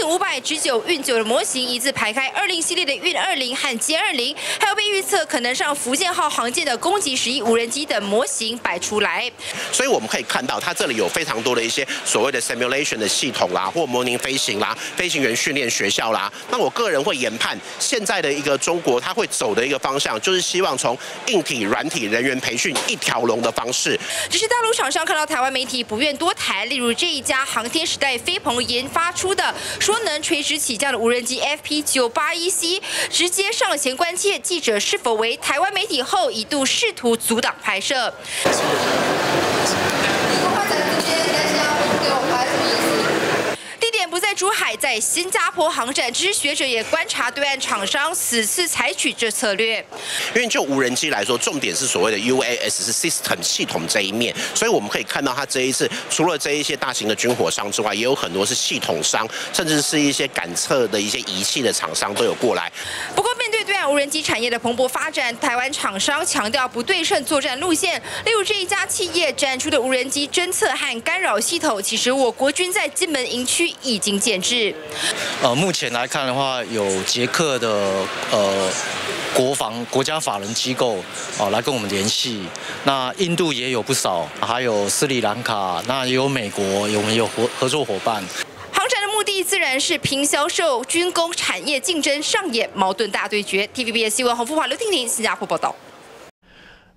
Speaker 47: 五百直九运九的模型一字排开，二零系列的运二零和歼二零，还有被预测可能上福建号航舰的攻击十一无人机等模型摆出来。
Speaker 48: 所以我们可以看到，它这里有非常多的一些所谓的 simulation 的系统啦，或模拟飞行啦，飞行员训练学校啦。那我个人会研判，现在的一个中国，它会走的一个方向，就是希望从硬体、软体、人员培训一条龙的方式。
Speaker 47: 只是大陆场上看到台湾媒体不愿多谈，例如这一家航天时代飞鹏研发出的。说能垂直起降的无人机 FP 九八一 C 直接上前关切记者是否为台湾媒体后，一度试图阻挡拍摄。不不在珠海，在新加坡航展，只是学者也观察对岸厂商此次采取这策略。
Speaker 48: 因为就无人机来说，重点是所谓的 UAS 是 system 系统这一面，所以我们可以看到它这一次除了这一些大型的军火商之外，也有很多是系统商，甚至是一些感测的一些仪器的厂商都有过来。
Speaker 47: 不过，面对对岸无人机产业的蓬勃发展，台湾厂商强调不对称作战路线。例如这一家企业展出的无人机侦测和干扰系统，其实我国军在金门营区已经建制。
Speaker 49: 呃，目前来看的话，有捷克的呃国防国家法人机构哦来跟我们联系，那印度也有不少，还有斯里兰卡，那也有美国，有没有合合作伙伴？
Speaker 47: 航展的目的自然是凭销售，军工产业竞争上演矛盾大对决。TVBS 新闻洪富华、刘婷婷新加坡报道。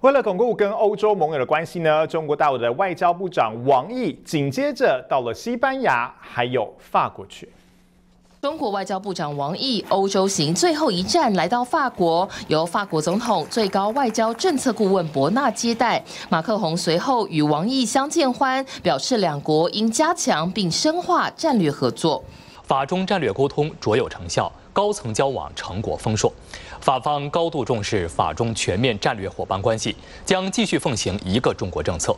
Speaker 1: 为了巩固跟欧洲盟友的关系呢，中国大陆的外交部长王毅紧接着到了西班牙还有法国去。
Speaker 23: 中国外交部长王毅欧洲行最后一站来到法国，由法国总统最高外交政策顾问博纳接待。马克宏随后与王毅相见欢，表示两国应加强并深化战略合作。
Speaker 50: 法中战略沟通卓有成效，高层交往成果丰硕。法方高度重视法中全面战略伙伴关系，将继续奉行一个中国政策。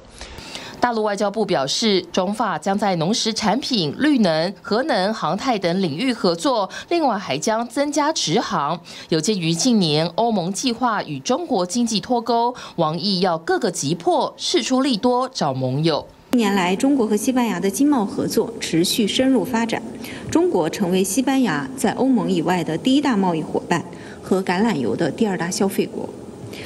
Speaker 23: 大陆外交部表示，中法将在农食产品、绿能、核能、航太等领域合作，另外还将增加直航。有鉴于近年欧盟计划与中国经济脱钩，王毅要各个击破，事出力多找盟友。
Speaker 51: 近年来，中国和西班牙的经贸合作持续深入发展，中国成为西班牙在欧盟以外的第一大贸易伙伴和橄榄油的第二大消费国。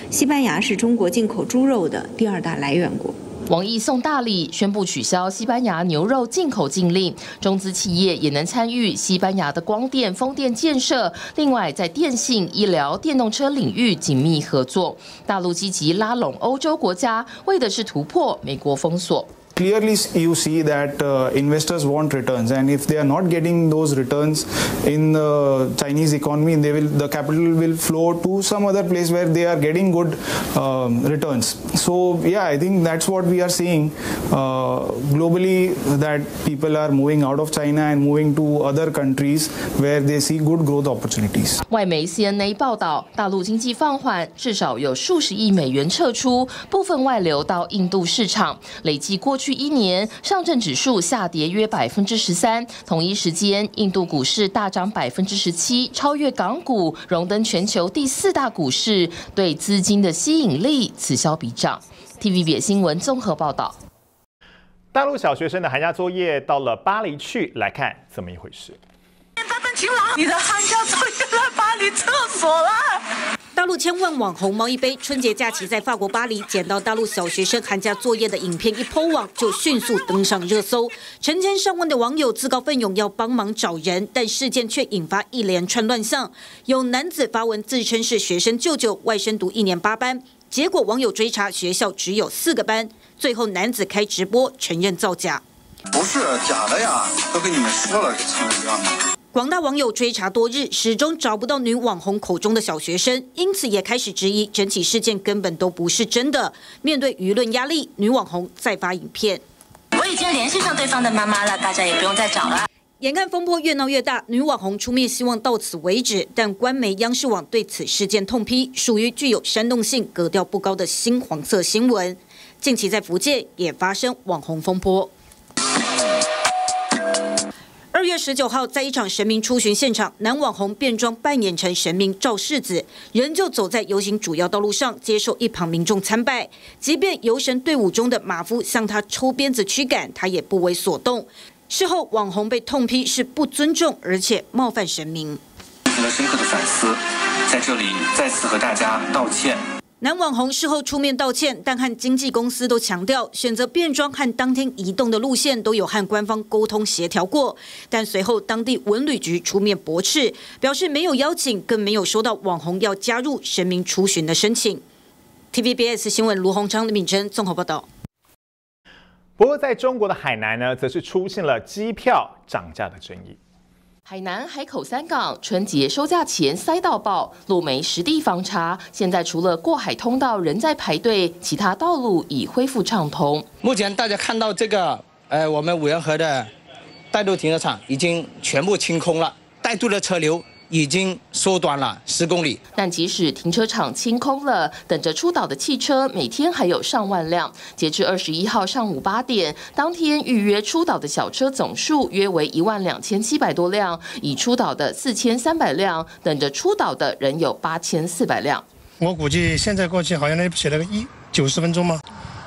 Speaker 51: 西班牙是中国进口猪肉的第二大来源国。
Speaker 23: 王毅送大礼，宣布取消西班牙牛肉进口禁令，中资企业也能参与西班牙的光电、风电建设。另外，在电信、医疗、电动车领域紧密合作。大陆积极拉拢欧洲国家，为的是突破美国封锁。
Speaker 52: Clearly, you see that uh, investors want returns, and if they are not getting those returns in the Chinese economy, they will the capital will flow to some other place where they are getting good um, returns. So, yeah, I think that's what we are seeing uh, globally. That people are moving out of China and moving to other countries where they see good growth opportunities.
Speaker 23: 外媒 CNA 报道，大陆经济放缓，至少有数十亿美元撤出，部分外流到印度市场，累计过 去。一年，上证指数下跌约百分之十三。同一时间，印度股市大涨百分之十七，超越港股，荣登全球第四大股市，对资金的吸引力此消彼长。TVB 新闻综合报道。
Speaker 1: 大陆小学生的寒假作业到了巴黎去，来看怎么一回事。
Speaker 53: 晴朗，你的寒假作业在巴黎厕所了。
Speaker 54: 大陆千万网红毛一杯春节假期在法国巴黎捡到大陆小学生寒假作业的影片一抛网，就迅速登上热搜。成千上万的网友自告奋勇要帮忙找人，但事件却引发一连串乱象。有男子发文自称是学生舅舅，外甥读一年八班，结果网友追查学校只有四个班，最后男子开直播承认造假。
Speaker 55: 不是假的呀，都跟你们说了，成这样的。
Speaker 54: 广大网友追查多日，始终找不到女网红口中的小学生，因此也开始质疑整起事件根本都不是真的。面对舆论压力，女网红再发影片：“
Speaker 53: 我已经联系上对方的妈妈了，大家也不用再找了。”
Speaker 54: 眼看风波越闹越大，女网红出面希望到此为止，但官媒央视网对此事件痛批，属于具有煽动性、格调不高的新黄色新闻。近期在福建也发生网红风波。二月十九号，在一场神明出巡现场，男网红变装扮演成神明赵世子，仍旧走在游行主要道路上，接受一旁民众参拜。即便游神队伍中的马夫向他抽鞭子驱赶，他也不为所动。事后，网红被痛批是不尊重，而且冒犯神明。
Speaker 55: 进行了深刻的反思，在这里再次和大家道歉。
Speaker 54: 男网红事后出面道歉，但和经纪公司都强调，选择变装和当天移动的路线都有和官方沟通协调过。但随后当地文旅局出面驳斥，表示没有邀请，更没有收到网红要加入神明出巡的申请。TVBS 新闻卢鸿昌、李敏珍综合报道。
Speaker 1: 不过，在中国的海南呢，则是出现了机票涨价的争议。
Speaker 23: 海南海口三港春节收假前塞到爆，路媒实地访查，现在除了过海通道仍在排队，其他道路已恢复畅通。
Speaker 56: 目前大家看到这个，呃，我们五源河的
Speaker 57: 带渡停车场已经全部清空了，带渡的车流。已经缩短了十公里，
Speaker 23: 但即使停车场清空了，等着出岛的汽车每天还有上万辆。截至二十一号上午八点，当天预约出岛的小车总数约为一万两千七百多辆，已出岛的四千三百辆，等着出岛的仍有八千四百辆。
Speaker 58: 我估计现在过去好像那不写了个一九十分钟吗？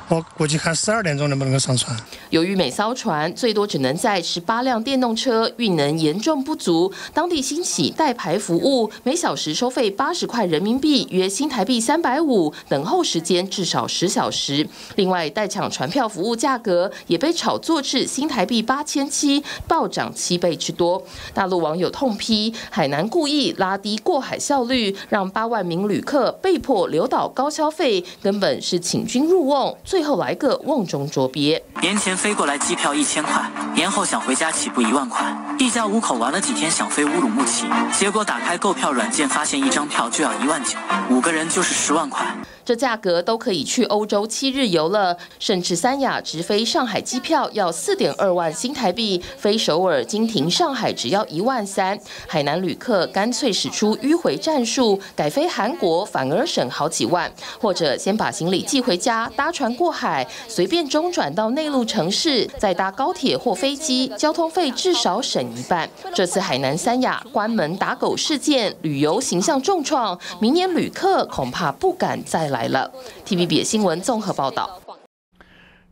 Speaker 58: 我估计看十二点钟能不能够上船。
Speaker 23: 由于每艘船最多只能载十八辆电动车，运能严重不足，当地兴起代牌服务，每小时收费八十块人民币，约新台币三百五，等候时间至少十小时。另外，代抢船票服务价格也被炒作至新台币八千七，暴涨七倍之多。大陆网友痛批海南故意拉低过海效率，让八万名旅客被迫留岛高消费，根本是请君入瓮。最后来个瓮中捉鳖。
Speaker 59: 年前飞过来机票一千块，年后想回家起步一万块。一家五口玩了几天想飞乌鲁木齐，结果打开购票软件发现一张票就要一万九，五个人就是十万块。
Speaker 23: 这价格都可以去欧洲七日游了，甚至三亚直飞上海机票要四点二万新台币，飞首尔经停上海只要一万三。海南旅客干脆使出迂回战术，改飞韩国反而省好几万，或者先把行李寄回家，搭船过海，随便中转到内陆城市，再搭高铁或飞机，交通费至少省一半。这次海南三亚关门打狗事件，旅游形象重创，明年旅客恐怕不敢再来。来了，TVB 新闻综合报道。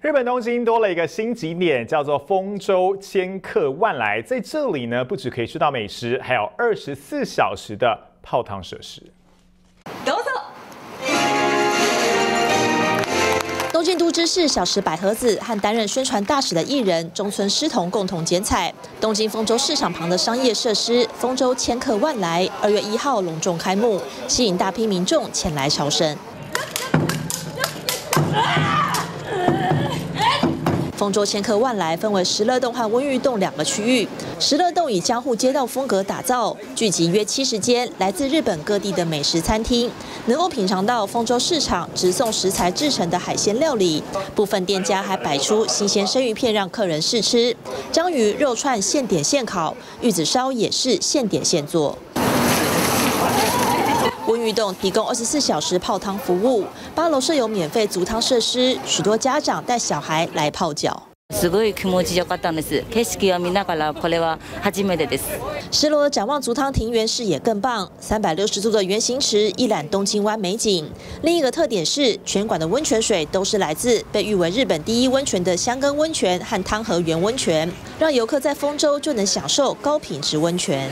Speaker 1: 日本东京多了一个新景点，叫做丰州千客万来。在这里呢，不止可以吃到美食，还有二十四小时的泡汤设施。
Speaker 60: 东京都知事小池百合子和担任宣传大使的艺人中村狮童共同剪彩。东京丰州市场旁的商业设施丰州千客万来，二月一号隆重开幕，吸引大批民众前来朝圣。丰州千客万来分为石乐洞和温玉洞两个区域。石乐洞以江户街道风格打造，聚集约七十间来自日本各地的美食餐厅，能够品尝到丰州市场直送食材制成的海鲜料理。部分店家还摆出新鲜生鱼片让客人试吃，章鱼肉串现点现烤，玉子烧也是现点现做。温玉洞提供二十四小时泡汤服务，八楼设有免费足汤设施，许多家长带小孩来泡脚。
Speaker 61: すごい気持ちよかったんです。景色を見ながらこれは初めてです。
Speaker 60: 十楼的展望足汤庭园视野更棒，三百六十度的圆形池一览东京湾美景。另一个特点是，全馆的温泉水都是来自被誉为日本第一温泉的香根温泉和汤和源温泉，让游客在丰州就能享受高品质温泉。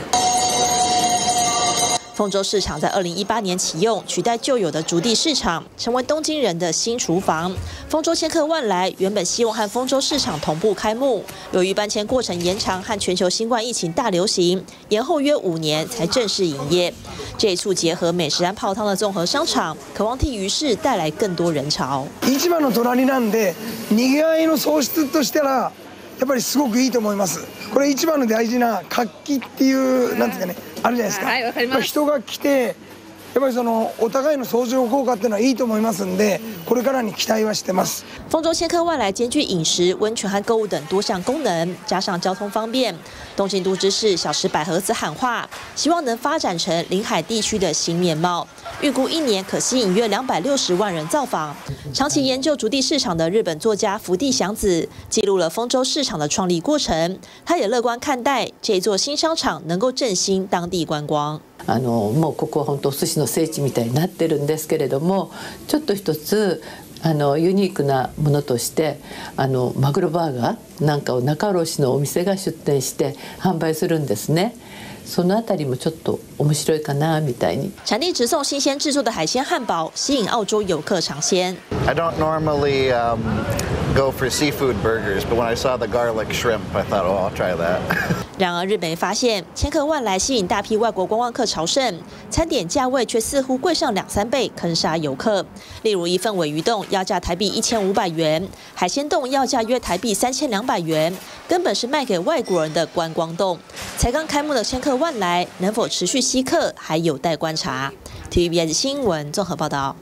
Speaker 60: 丰州市场在二零一八年启用，取代旧有的竹地市场，成为东京人的新厨房。丰州千客万来原本希望和丰州市场同步开幕，由于搬迁过程延长和全球新冠疫情大流行，延后约五年才正式营业。这一处结合美食和泡汤的综合商场，渴望替于市带来更多人潮。
Speaker 62: 市場の隣なんで、賑わいの創出としたらやっぱりすごくいいと思います。これ一番の大事な活気っていうなんですかね。 あるじゃないですか。はい、わかります。人が来て。やっぱりそのお互いの相乗効果っていうのはいいと思いますんで、これからに期待はしてます。
Speaker 60: 丰州千客万来兼具饮食、温泉和购物等多项功能，加上交通方便，东京都知事小池百合子喊话，希望能发展成临海地区的新面貌。预估一年可吸引约两百六十万人造访。长期研究竹地市场的日本作家福地祥子记录了丰州市场的创立过程，他也乐观看待这座新商场能够振兴当地观光。
Speaker 63: あのもうここは本当お寿司の聖地みたいになってるんですけれどもちょっと一つ あのユニークなものとしてあのマグロバーガーなんかを仲卸のお店が出店して販売するんですね。そのあたりもちょっと面白いかなみたいに。
Speaker 60: 产地直送新鲜制作的海鲜汉堡，吸引澳洲游客尝鲜。
Speaker 64: I don't normally um, go for seafood burgers, but when I saw the garlic shrimp, I thought, oh, I'll try that. [LAUGHS]
Speaker 60: 然而，日本发现千客万来吸引大批外国观光客朝圣，餐点价位却似乎贵上两三倍，坑杀游客。例如，一份尾鱼冻要价台币一千五百元，海鲜冻要价约台币三千两百元，根本是卖给外国人的观光冻。才刚开幕的千客 万来能否持续吸客，还有待观察。TVBS 新闻综合报道。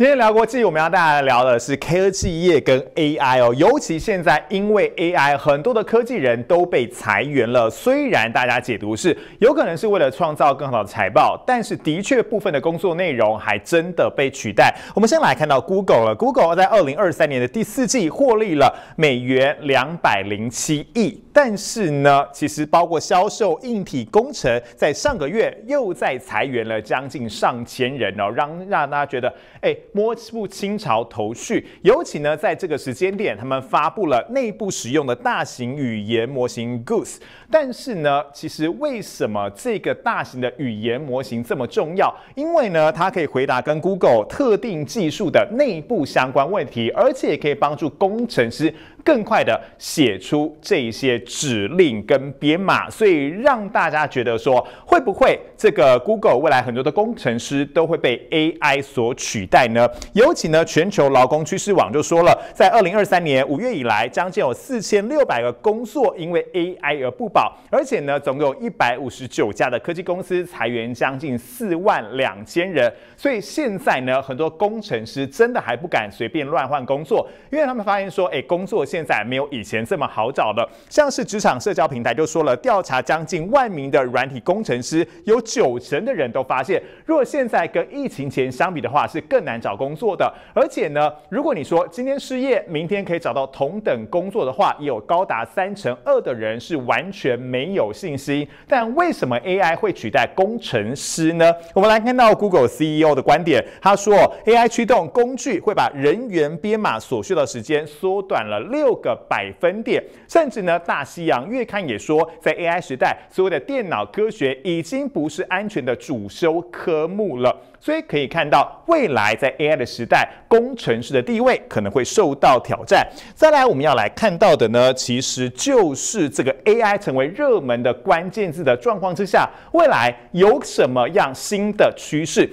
Speaker 1: 今天聊国际，我们要大家聊的是科技业跟 AI 哦，尤其现在因为 AI，很多的科技人都被裁员了。虽然大家解读是有可能是为了创造更好的财报，但是的确部分的工作内容还真的被取代。我们先来看到 Google 了，Google 在二零二三年的第四季获利了美元两百零七亿，但是呢，其实包括销售、硬体工程，在上个月又在裁员了将近上千人哦，让让大家觉得哎。摸不清朝头绪，尤其呢，在这个时间点，他们发布了内部使用的大型语言模型 Goose。但是呢，其实为什么这个大型的语言模型这么重要？因为呢，它可以回答跟 Google 特定技术的内部相关问题，而且也可以帮助工程师。更快的写出这些指令跟编码，所以让大家觉得说，会不会这个 Google 未来很多的工程师都会被 AI 所取代呢？尤其呢，全球劳工趋势网就说了，在二零二三年五月以来，将近有四千六百个工作因为 AI 而不保，而且呢，总共一百五十九家的科技公司裁员将近四万两千人。所以现在呢，很多工程师真的还不敢随便乱换工作，因为他们发现说，哎，工作。现在没有以前这么好找了，像是职场社交平台就说了，调查将近万名的软体工程师，有九成的人都发现，如果现在跟疫情前相比的话，是更难找工作的。而且呢，如果你说今天失业，明天可以找到同等工作的话，也有高达三成二的人是完全没有信心。但为什么 AI 会取代工程师呢？我们来看到 Google CEO 的观点，他说，AI 驱动工具会把人员编码所需的时间缩短了六。六个百分点，甚至呢，大西洋月刊也说，在 AI 时代，所谓的电脑科学已经不是安全的主修科目了。所以可以看到，未来在 AI 的时代，工程师的地位可能会受到挑战。再来，我们要来看到的呢，其实就是这个 AI 成为热门的关键字的状况之下，未来有什么样新的趋势？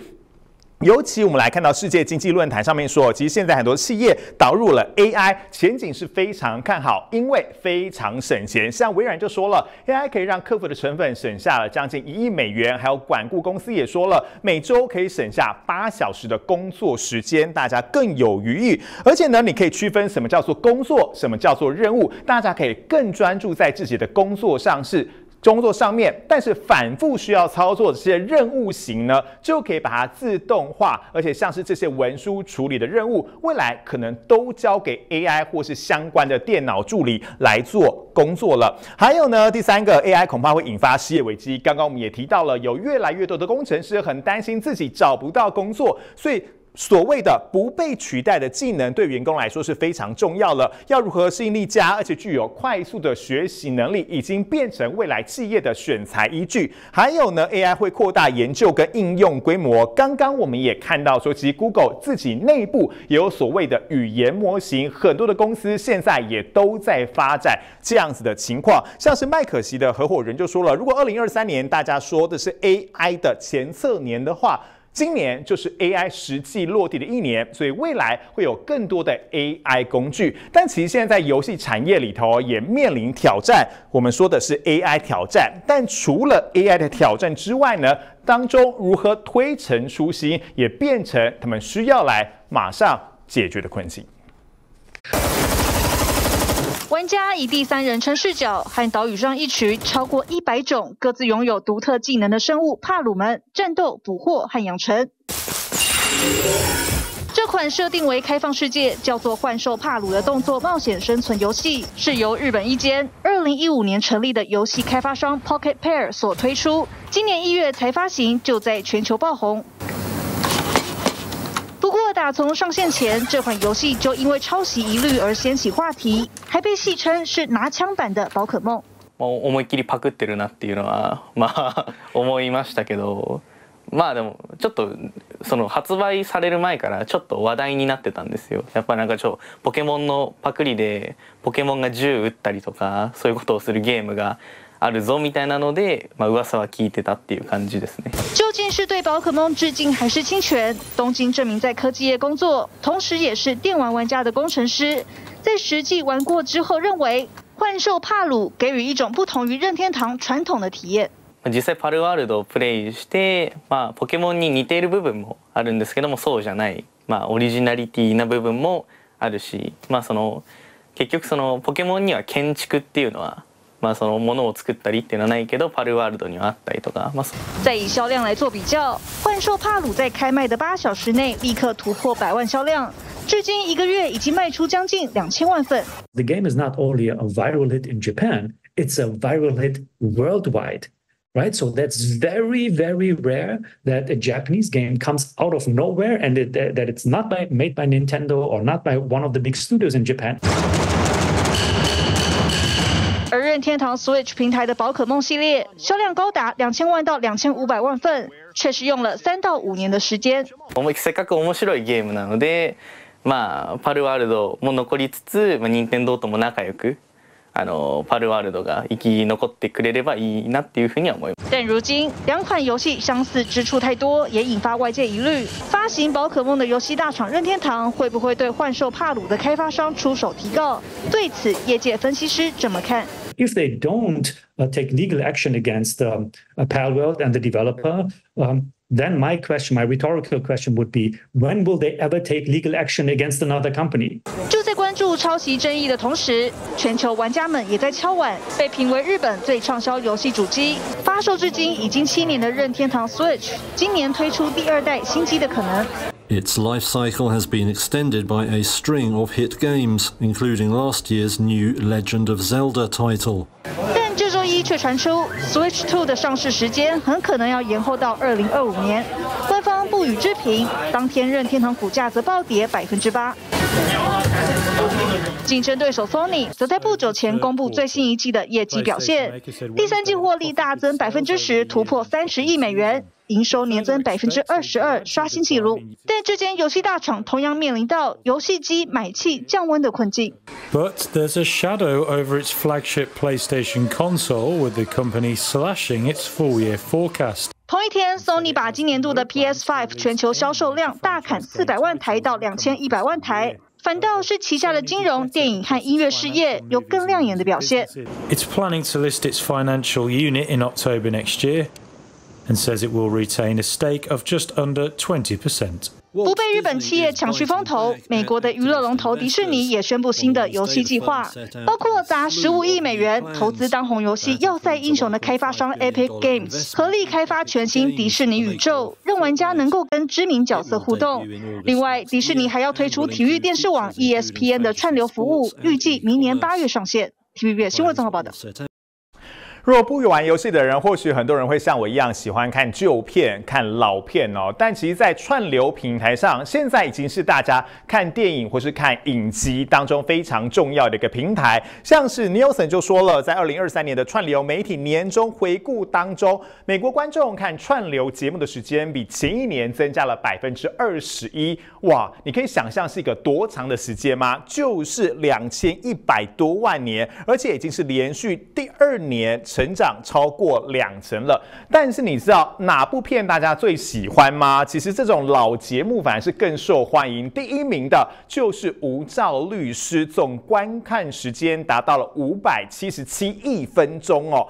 Speaker 1: 尤其我们来看到世界经济论坛上面说，其实现在很多企业导入了 AI，前景是非常看好，因为非常省钱。像微软就说了，AI 可以让客服的成本省下了将近一亿美元，还有管顾公司也说了，每周可以省下八小时的工作时间，大家更有余裕。而且呢，你可以区分什么叫做工作，什么叫做任务，大家可以更专注在自己的工作上是。工作上面，但是反复需要操作这些任务型呢，就可以把它自动化，而且像是这些文书处理的任务，未来可能都交给 AI 或是相关的电脑助理来做工作了。还有呢，第三个 AI 恐怕会引发失业危机。刚刚我们也提到了，有越来越多的工程师很担心自己找不到工作，所以。所谓的不被取代的技能，对员工来说是非常重要的。要如何适应力佳，而且具有快速的学习能力，已经变成未来企业的选材依据。还有呢，AI 会扩大研究跟应用规模。刚刚我们也看到说，其实 Google 自己内部也有所谓的语言模型，很多的公司现在也都在发展这样子的情况。像是麦可锡的合伙人就说了，如果二零二三年大家说的是 AI 的前测年的话。今年就是 AI 实际落地的一年，所以未来会有更多的 AI 工具。但其实现在在游戏产业里头也面临挑战。我们说的是 AI 挑战，但除了 AI 的挑战之外呢，当中如何推陈出新，也变成他们需要来马上解决的困境。
Speaker 65: 玩家以第三人称视角和岛屿上一群超过一百种各自拥有独特技能的生物帕鲁们战斗、捕获和养成。这款设定为开放世界、叫做《幻兽帕鲁》的动作冒险生存游戏，是由日本一间二零一五年成立的游戏开发商 Pocket Pair 所推出，今年一月才发行，就在全球爆红。不过，打从上线前，这款游戏就因为抄袭疑虑而掀起话题，还被戏称是拿枪版的宝可梦。
Speaker 66: 思いっきりパクってるなっていうのは [LAUGHS] まあ [LAUGHS] 思いましたけど、まあでもちょっとその発売される前からちょっと話題になってたんですよ。やっぱなんかちょポケモンのパクリでポケモンが銃撃ったりとかそういうことをするゲームが。あるぞみたいなので、まあ噂は聞いてたっていう感じですね。
Speaker 65: 究竟是对宝可梦致敬还是侵权？东京这名在科技业工作，同时也是电玩玩家的工程师，在实际玩过之后，认为幻兽帕鲁给予一种不同于任天堂传统的体验。
Speaker 66: 実際パルワールドをプレイして、まあポケモンに似ている部分もあるんですけども、そうじゃないまあオリジナリティな部分もあるし、まあその結局そのポケモンには建築っていうのは。まあそのものを作ったりっていうのはないけどパルワールドにはあったりとか、まあ、
Speaker 65: 再以销量来做比较，幻兽帕鲁在开卖的八小时内立刻突破百万销量，至今一个月已经卖出将近两千万份。
Speaker 67: The game is not only a viral hit in Japan, it's a viral hit worldwide. Right, so that's very, very rare that a Japanese game comes out of nowhere and it, that it's not by, made by Nintendo or not by one of the big studios in Japan.
Speaker 65: 而任天堂 Switch 平台的宝可梦系列销量高达两千万到两千五百万份，却是用了三到五年的时间。
Speaker 66: せっかく面白いゲームなので、まあパルワールドも残りつつ、まあ任天堂とも仲良く。あのパルワールドが生き残ってくれればいいなっていうふうには思います。
Speaker 65: 但如今两款游戏相似之处太多，也引发外界疑虑。发行宝可梦的游戏大厂任天堂会不会对幻兽帕鲁的开发商出手提告？对此，业界分析师怎么看
Speaker 67: ？If they don't take legal action against um, Palworld and the developer, um, then my question, my rhetorical question would be, when will they ever take legal action against another company?
Speaker 65: 就在关注抄袭争议的同时，全球玩家们也在敲碗被评为日本最畅销游戏主机、发售至今已经七年的任天堂 Switch，今年推出第二代新机的可能。
Speaker 68: Its life cycle has been extended by a string of hit games, including last year's new Legend of Zelda title.
Speaker 65: 但这周一却传出 Switch Two 的上市时间很可能要延后到二零二五年，官方不予置评。当天任天堂股价则暴跌百分之八。竞争对手 Sony 则在不久前公布最新一季的业绩表现，第三季获利大增百分之十，突破三十亿美元，营收年增百分之二十二，刷新纪录。但这间游戏大厂同样面临到游戏机买气降温的困境。
Speaker 69: But there's a shadow over its flagship PlayStation console, with the company slashing its full-year forecast.
Speaker 65: 同一天，Sony 把今年度的 PS5 全球销售量大砍四百万台到两千一百万台。反倒是旗下的金融、电影和音乐事业有更亮眼的表现。
Speaker 69: It's planning to list its financial unit in October next year, and says it will retain a stake of just under 20%.
Speaker 65: 不被日本企业抢去风头，美国的娱乐龙头迪士尼也宣布新的游戏计划，包括砸十五亿美元投资当红游戏《要塞英雄》的开发商 Epic Games，合力开发全新迪士尼宇宙，让玩家能够跟知名角色互动。另外，迪士尼还要推出体育电视网 ESPN 的串流服务，预计明年八月上线。TVB 新闻综合报道。
Speaker 1: 若不玩游戏的人，或许很多人会像我一样喜欢看旧片、看老片哦。但其实，在串流平台上，现在已经是大家看电影或是看影集当中非常重要的一个平台。像是 Nielsen 就说了，在二零二三年的串流媒体年终回顾当中，美国观众看串流节目的时间比前一年增加了百分之二十一。哇，你可以想象是一个多长的时间吗？就是两千一百多万年，而且已经是连续第二年。成长超过两成了，但是你知道哪部片大家最喜欢吗？其实这种老节目反而是更受欢迎，第一名的就是《无照律师》，总观看时间达到了五百七十七亿分钟哦。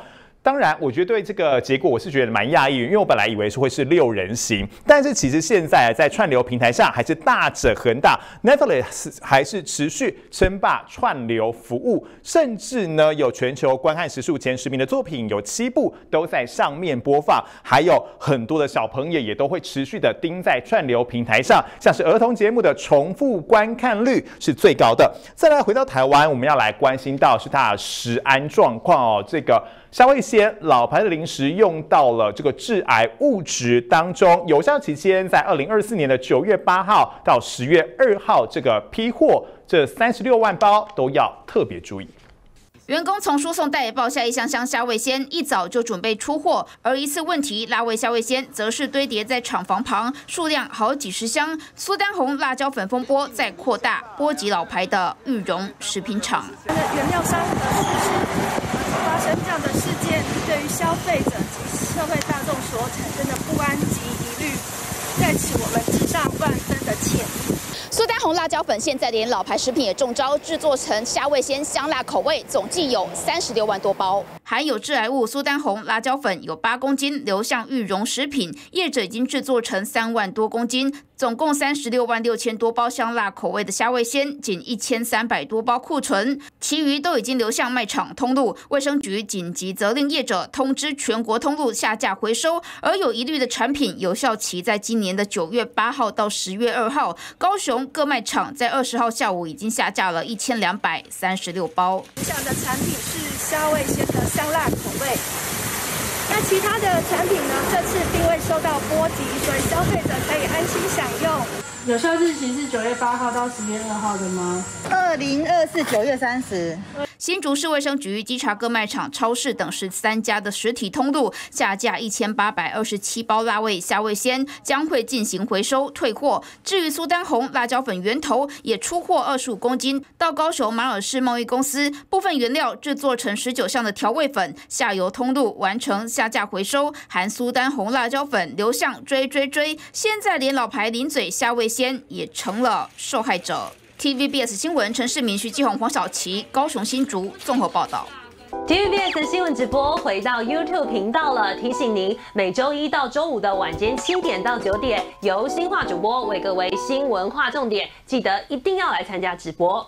Speaker 1: 当然，我觉得对这个结果我是觉得蛮讶异，因为我本来以为是会是六人行，但是其实现在在串流平台上还是大者恒大，Netflix 还是持续称霸串流服务，甚至呢有全球观看时数前十名的作品有七部都在上面播放，还有很多的小朋友也都会持续的盯在串流平台上，像是儿童节目的重复观看率是最高的。再来回到台湾，我们要来关心到是它的食安状况哦，这个。虾味鲜老牌的零食用到了这个致癌物质当中，有效期间在二零二四年的九月八号到十月二号，这个批货这三十六万包都要特别注意。
Speaker 70: 员工从输送带抱下一箱箱虾味鲜，一早就准备出货，而一次问题辣味虾味鲜则是堆叠在厂房旁，数量好几十箱。苏丹红辣椒粉风波再扩大，波及老牌的玉荣食品厂。
Speaker 71: 原料商发生这样的事件，对于消费者及社会大众所产生的不安及疑虑，在此我们致上万分的歉。
Speaker 70: 苏丹红辣椒粉现在连老牌食品也中招，制作成虾味鲜香辣口味，总计有三十六万多包。含有致癌物苏丹红辣椒粉有八公斤流向玉荣食品，业者已经制作成三万多公斤。总共三十六万六千多包香辣口味的虾味鲜，仅一千三百多包库存，其余都已经流向卖场通路。卫生局紧急责令业者通知全国通路下架回收，而有疑虑的产品有效期在今年的九月八号到十月二号。高雄各卖场在二十号下午已经下架了一千两百三十六包。
Speaker 71: 影响的产品是虾味鲜的香辣口味。那其他的产品呢？这次并未受到波及，所以消费者可以安心享用。
Speaker 72: 有效日期是九月八号到十月二号的吗？
Speaker 73: 二零二四九月三十。
Speaker 70: 新竹市卫生局稽查各卖场、超市等十三家的实体通路，下架一千八百二十七包辣味虾味鲜，将会进行回收退货。至于苏丹红辣椒粉源头，也出货二十五公斤到高雄马尔市贸易公司，部分原料制作成十九项的调味粉，下游通路完成下架回收，含苏丹红辣椒粉流向追追追，现在连老牌零嘴虾味间也成了受害者。TVBS 新闻陈世明、徐继宏、黄小琪，高雄新竹综合报道。
Speaker 74: TVBS 新闻直播回到 YouTube 频道了，提醒您每周一到周五的晚间七点到九点，由新化主播为各位新闻划重点，记得一定要来参加直播。